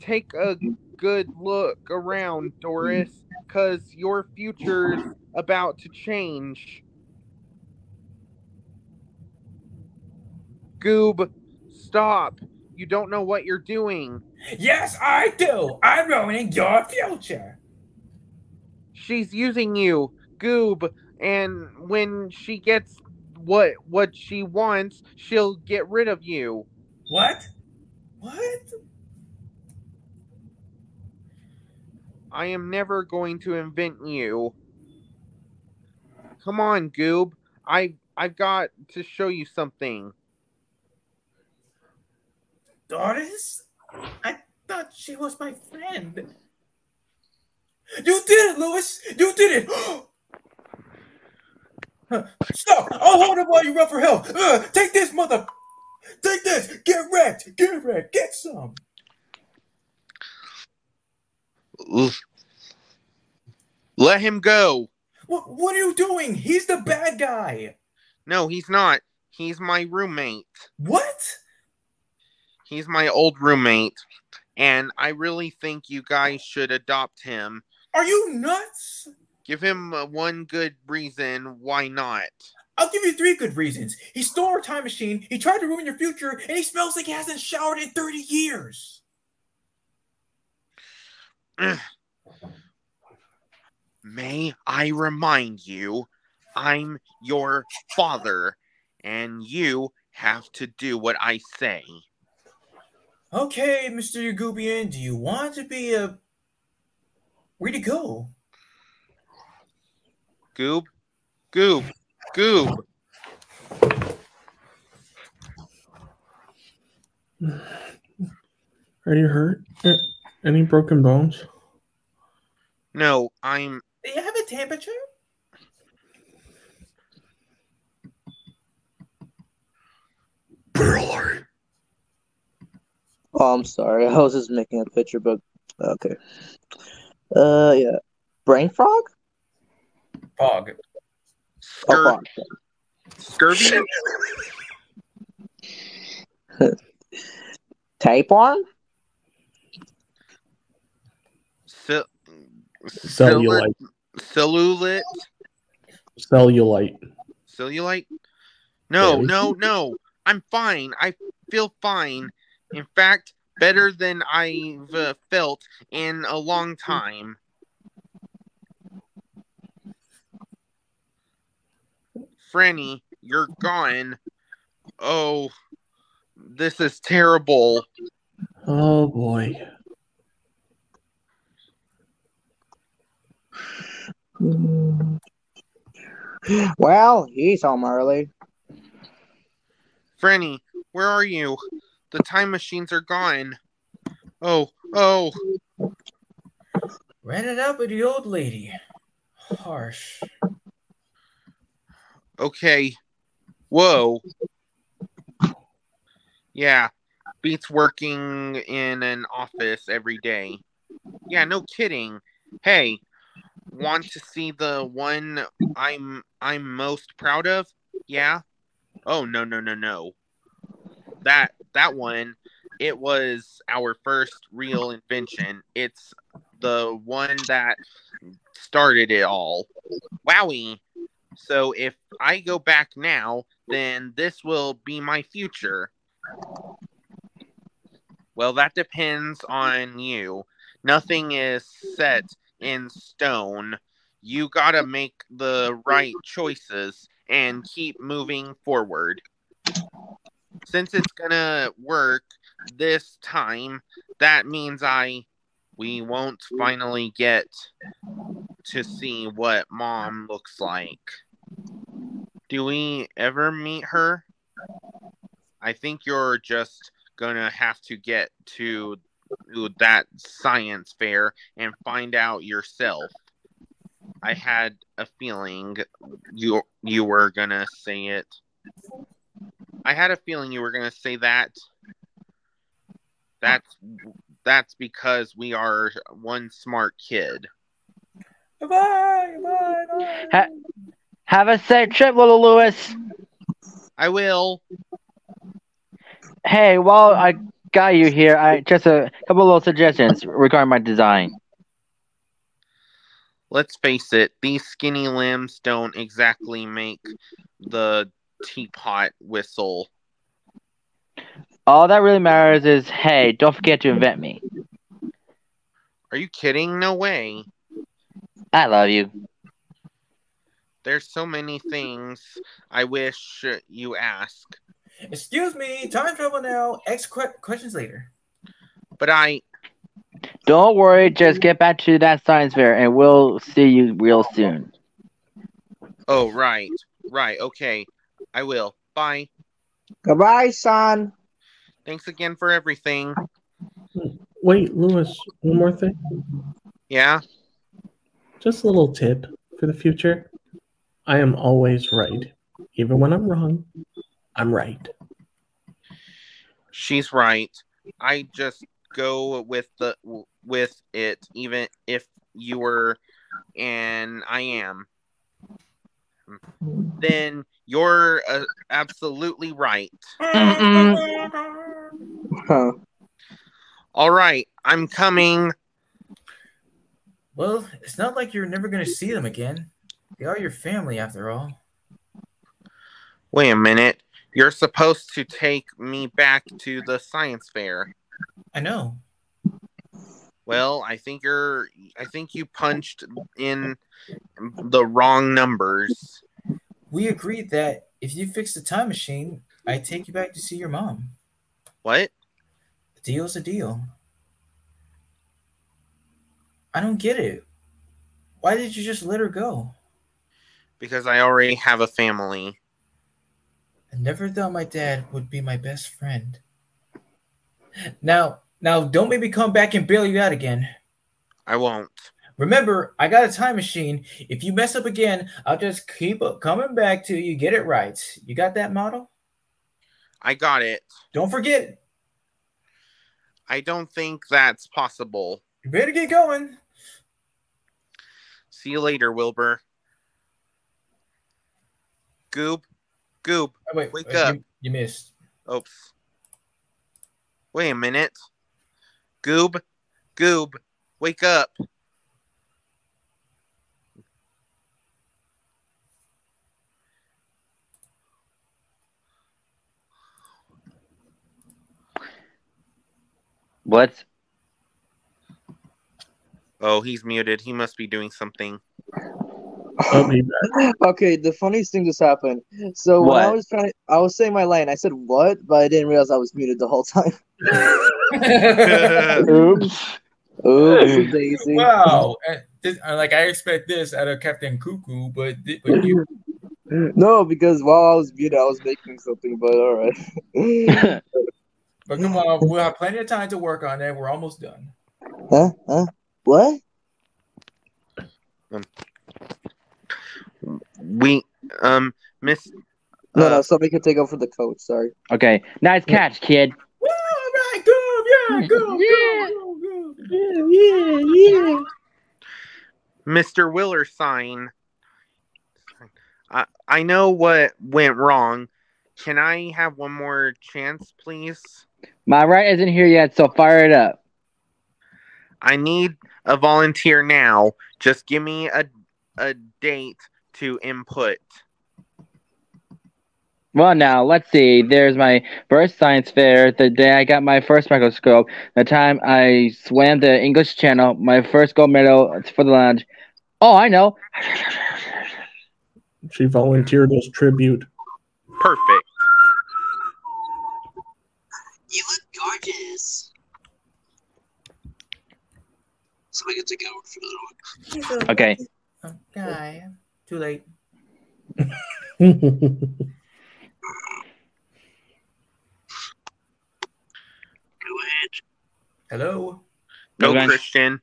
Take a good look around, Doris, because your future's about to change. Goob, stop. You don't know what you're doing. Yes, I do. I'm ruining your future. She's using you, Goob, and when she gets what what she wants, she'll get rid of you. What? What? I am never going to invent you. Come on, Goob. I I've got to show you something. Doris? I thought she was my friend. You did it, Lewis! You did it! <gasps> Stop! I'll hold him while you run for help. Uh, take this, mother. Take this. Get wrecked. Get wrecked. Get some. Let him go. What What are you doing? He's the bad guy. No, he's not. He's my roommate. What? He's my old roommate. And I really think you guys should adopt him. Are you nuts? Give him uh, one good reason why not. I'll give you three good reasons. He stole our time machine, he tried to ruin your future, and he smells like he hasn't showered in 30 years. <clears throat> May I remind you, I'm your father, and you have to do what I say. Okay, Mr. Yagoobian, do you want to be a. Where'd he go? Goob, goob, goob. Are you hurt? Eh, any broken bones? No, I'm. Do you have a temperature? Oh, I'm sorry. <laughs> I was just making a picture, but okay. Uh, yeah. Brain frog? Fog. Oh, frog. Scurvy? <laughs> Tapeworm? Cell- Cellulite. Cellulite? Cellulite. Cellulite? No, no, no. I'm fine. I feel fine. In fact, better than I've uh, felt in a long time. Franny, you're gone. Oh, this is terrible. Oh boy. Well, he's home early. Franny, where are you? The time machines are gone. Oh, oh. Ran it out with the old lady. Harsh. Okay. Whoa. Yeah. Beats working in an office every day. Yeah, no kidding. Hey, want to see the one I'm I'm most proud of? Yeah. Oh no no no no. That that one it was our first real invention. It's the one that started it all. Wowie. So if I go back now, then this will be my future. Well, that depends on you. Nothing is set in stone. You gotta make the right choices and keep moving forward. Since it's gonna work this time, that means I we won't finally get to see what mom looks like. Do we ever meet her? I think you're just gonna have to get to that science fair and find out yourself. I had a feeling you you were gonna say it. I had a feeling you were gonna say that. That's that's because we are one smart kid. Bye bye bye. Ha- have a safe trip, little Lewis. I will. Hey, while I got you here, I just a couple little suggestions regarding my design. Let's face it, these skinny limbs don't exactly make the teapot whistle. All that really matters is, hey, don't forget to invent me. Are you kidding? No way. I love you. There's so many things I wish you ask. Excuse me, time travel now. X que- questions later. But I Don't worry, just get back to that science fair, and we'll see you real soon. Oh, right. Right. Okay. I will. Bye. Goodbye, son. Thanks again for everything. Wait, Lewis, one more thing. Yeah. Just a little tip for the future. I am always right. Even when I'm wrong, I'm right. She's right. I just go with the with it even if you were and I am. Then you're uh, absolutely right. Huh. All right, I'm coming. Well, it's not like you're never going to see them again. They are your family, after all. Wait a minute. You're supposed to take me back to the science fair. I know. Well, I think you're I think you punched in the wrong numbers. We agreed that if you fix the time machine, I take you back to see your mom. What? A deal's a deal. I don't get it. Why did you just let her go? Because I already have a family. I never thought my dad would be my best friend. Now, now don't make me come back and bail you out again. I won't. Remember, I got a time machine. If you mess up again, I'll just keep coming back to you. Get it right. You got that model? I got it. Don't forget. I don't think that's possible. You better get going. See you later, Wilbur. Goob, Goob, Oh, wait, wake uh, up. You, you missed. Oops. Wait a minute. Goob, Goob, wake up. What? Oh, he's muted. He must be doing something. I'll. <laughs> Okay, the funniest thing just happened. So when I was trying, I was saying my line. I said what, but I didn't realize I was muted the whole time. <laughs> Oops. Oops, Daisy. Wow. Uh, this, uh, like I expect this out of Captain Cuckoo, but, thi- but you No, because while I was muted, I was making something. But all right. <laughs> but come on, we'll have plenty of time to work on it. We're almost done. huh? Huh? What? We, um, Miss. No, uh, no. Somebody can take over for the coach. Sorry. Okay, nice catch, kid. All right, go, yeah, go, Yeah. go, go, go. Yeah, yeah. Mr. Willerstein. I I know what went wrong. Can I have one more chance, please? My right isn't here yet, so fire it up. I need a volunteer now. Just give me a a date to input. Well, now let's see. There's my first science fair. The day I got my first microscope. The time I swam the English Channel. My first gold medal for the luge. Oh, I know. She volunteered as tribute. Perfect. You look gorgeous. Somebody can take over for the one. Okay. Okay. Too late. Go <laughs> ahead. Hello. Go, Okay. Christian.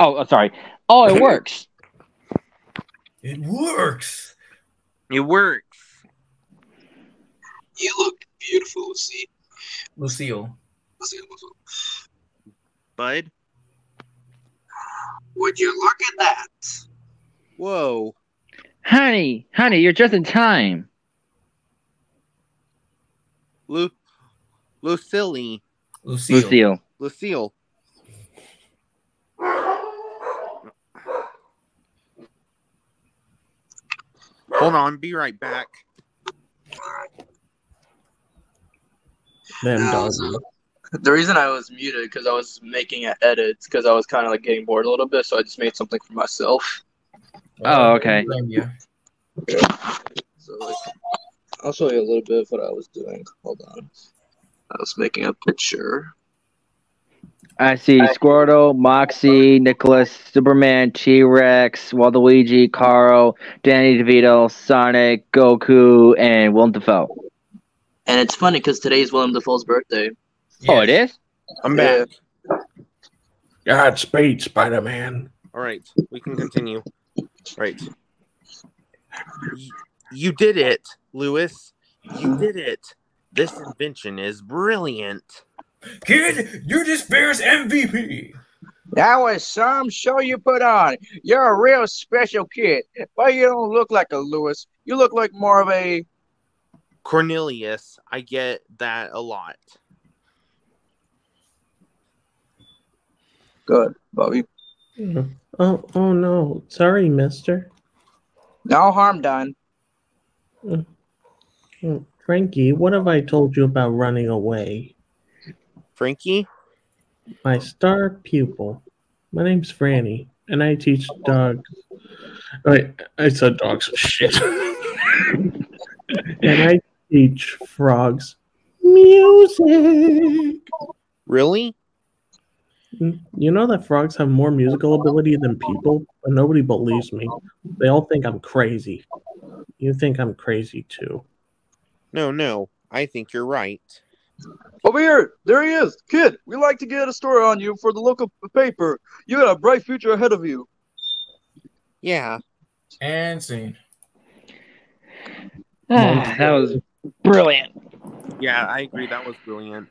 Oh, sorry. Oh, it <laughs> works. It works. It works. You look beautiful, Lucy. Lucille. Lucy, Bud. Would you look at that? Whoa. Honey, honey, you're just in time. Lu Lucille. Lucille. Lucille. Lucille. Hold on, be right back. Them No, doggy. The reason I was muted because I was making an edit because I was kind of like getting bored a little bit, so I just made something for myself. Oh, uh, okay. Blame you. So like, I'll show you a little bit of what I was doing. Hold on. I was making a picture. I see Squirtle, Moxie, Nicholas, Superman, T Rex, Waluigi, Carl, Danny DeVito, Sonic, Goku, and Willem Dafoe. And it's funny because today's Willem Dafoe's birthday. Oh, it is? I'm back. Godspeed, Spider Man. All right, we can continue. Right. You did it, Lewis. You did it. This invention is brilliant. Kid, you're this fair's MVP. That was some show you put on. You're a real special kid, but you don't look like a Lewis. You look like more of a. Cornelius, I get that a lot. Good, Bobby. Mm-hmm. Oh, oh no. Sorry, mister. No harm done. Uh, oh, Frankie, what have I told you about running away? Frankie? My star pupil. My name's Franny, and I teach dogs. Wait, I said dogs. Shit. <laughs> and I teach frogs music. Really? You know that frogs have more musical ability than people, but nobody believes me. They all think I'm crazy. You think I'm crazy too. No, no. I think you're right. Over here, there he is, kid. We like to get a story on you for the local paper. You got a bright future ahead of you. Yeah. And scene. <sighs> that was brilliant. Yeah, I agree. That was brilliant.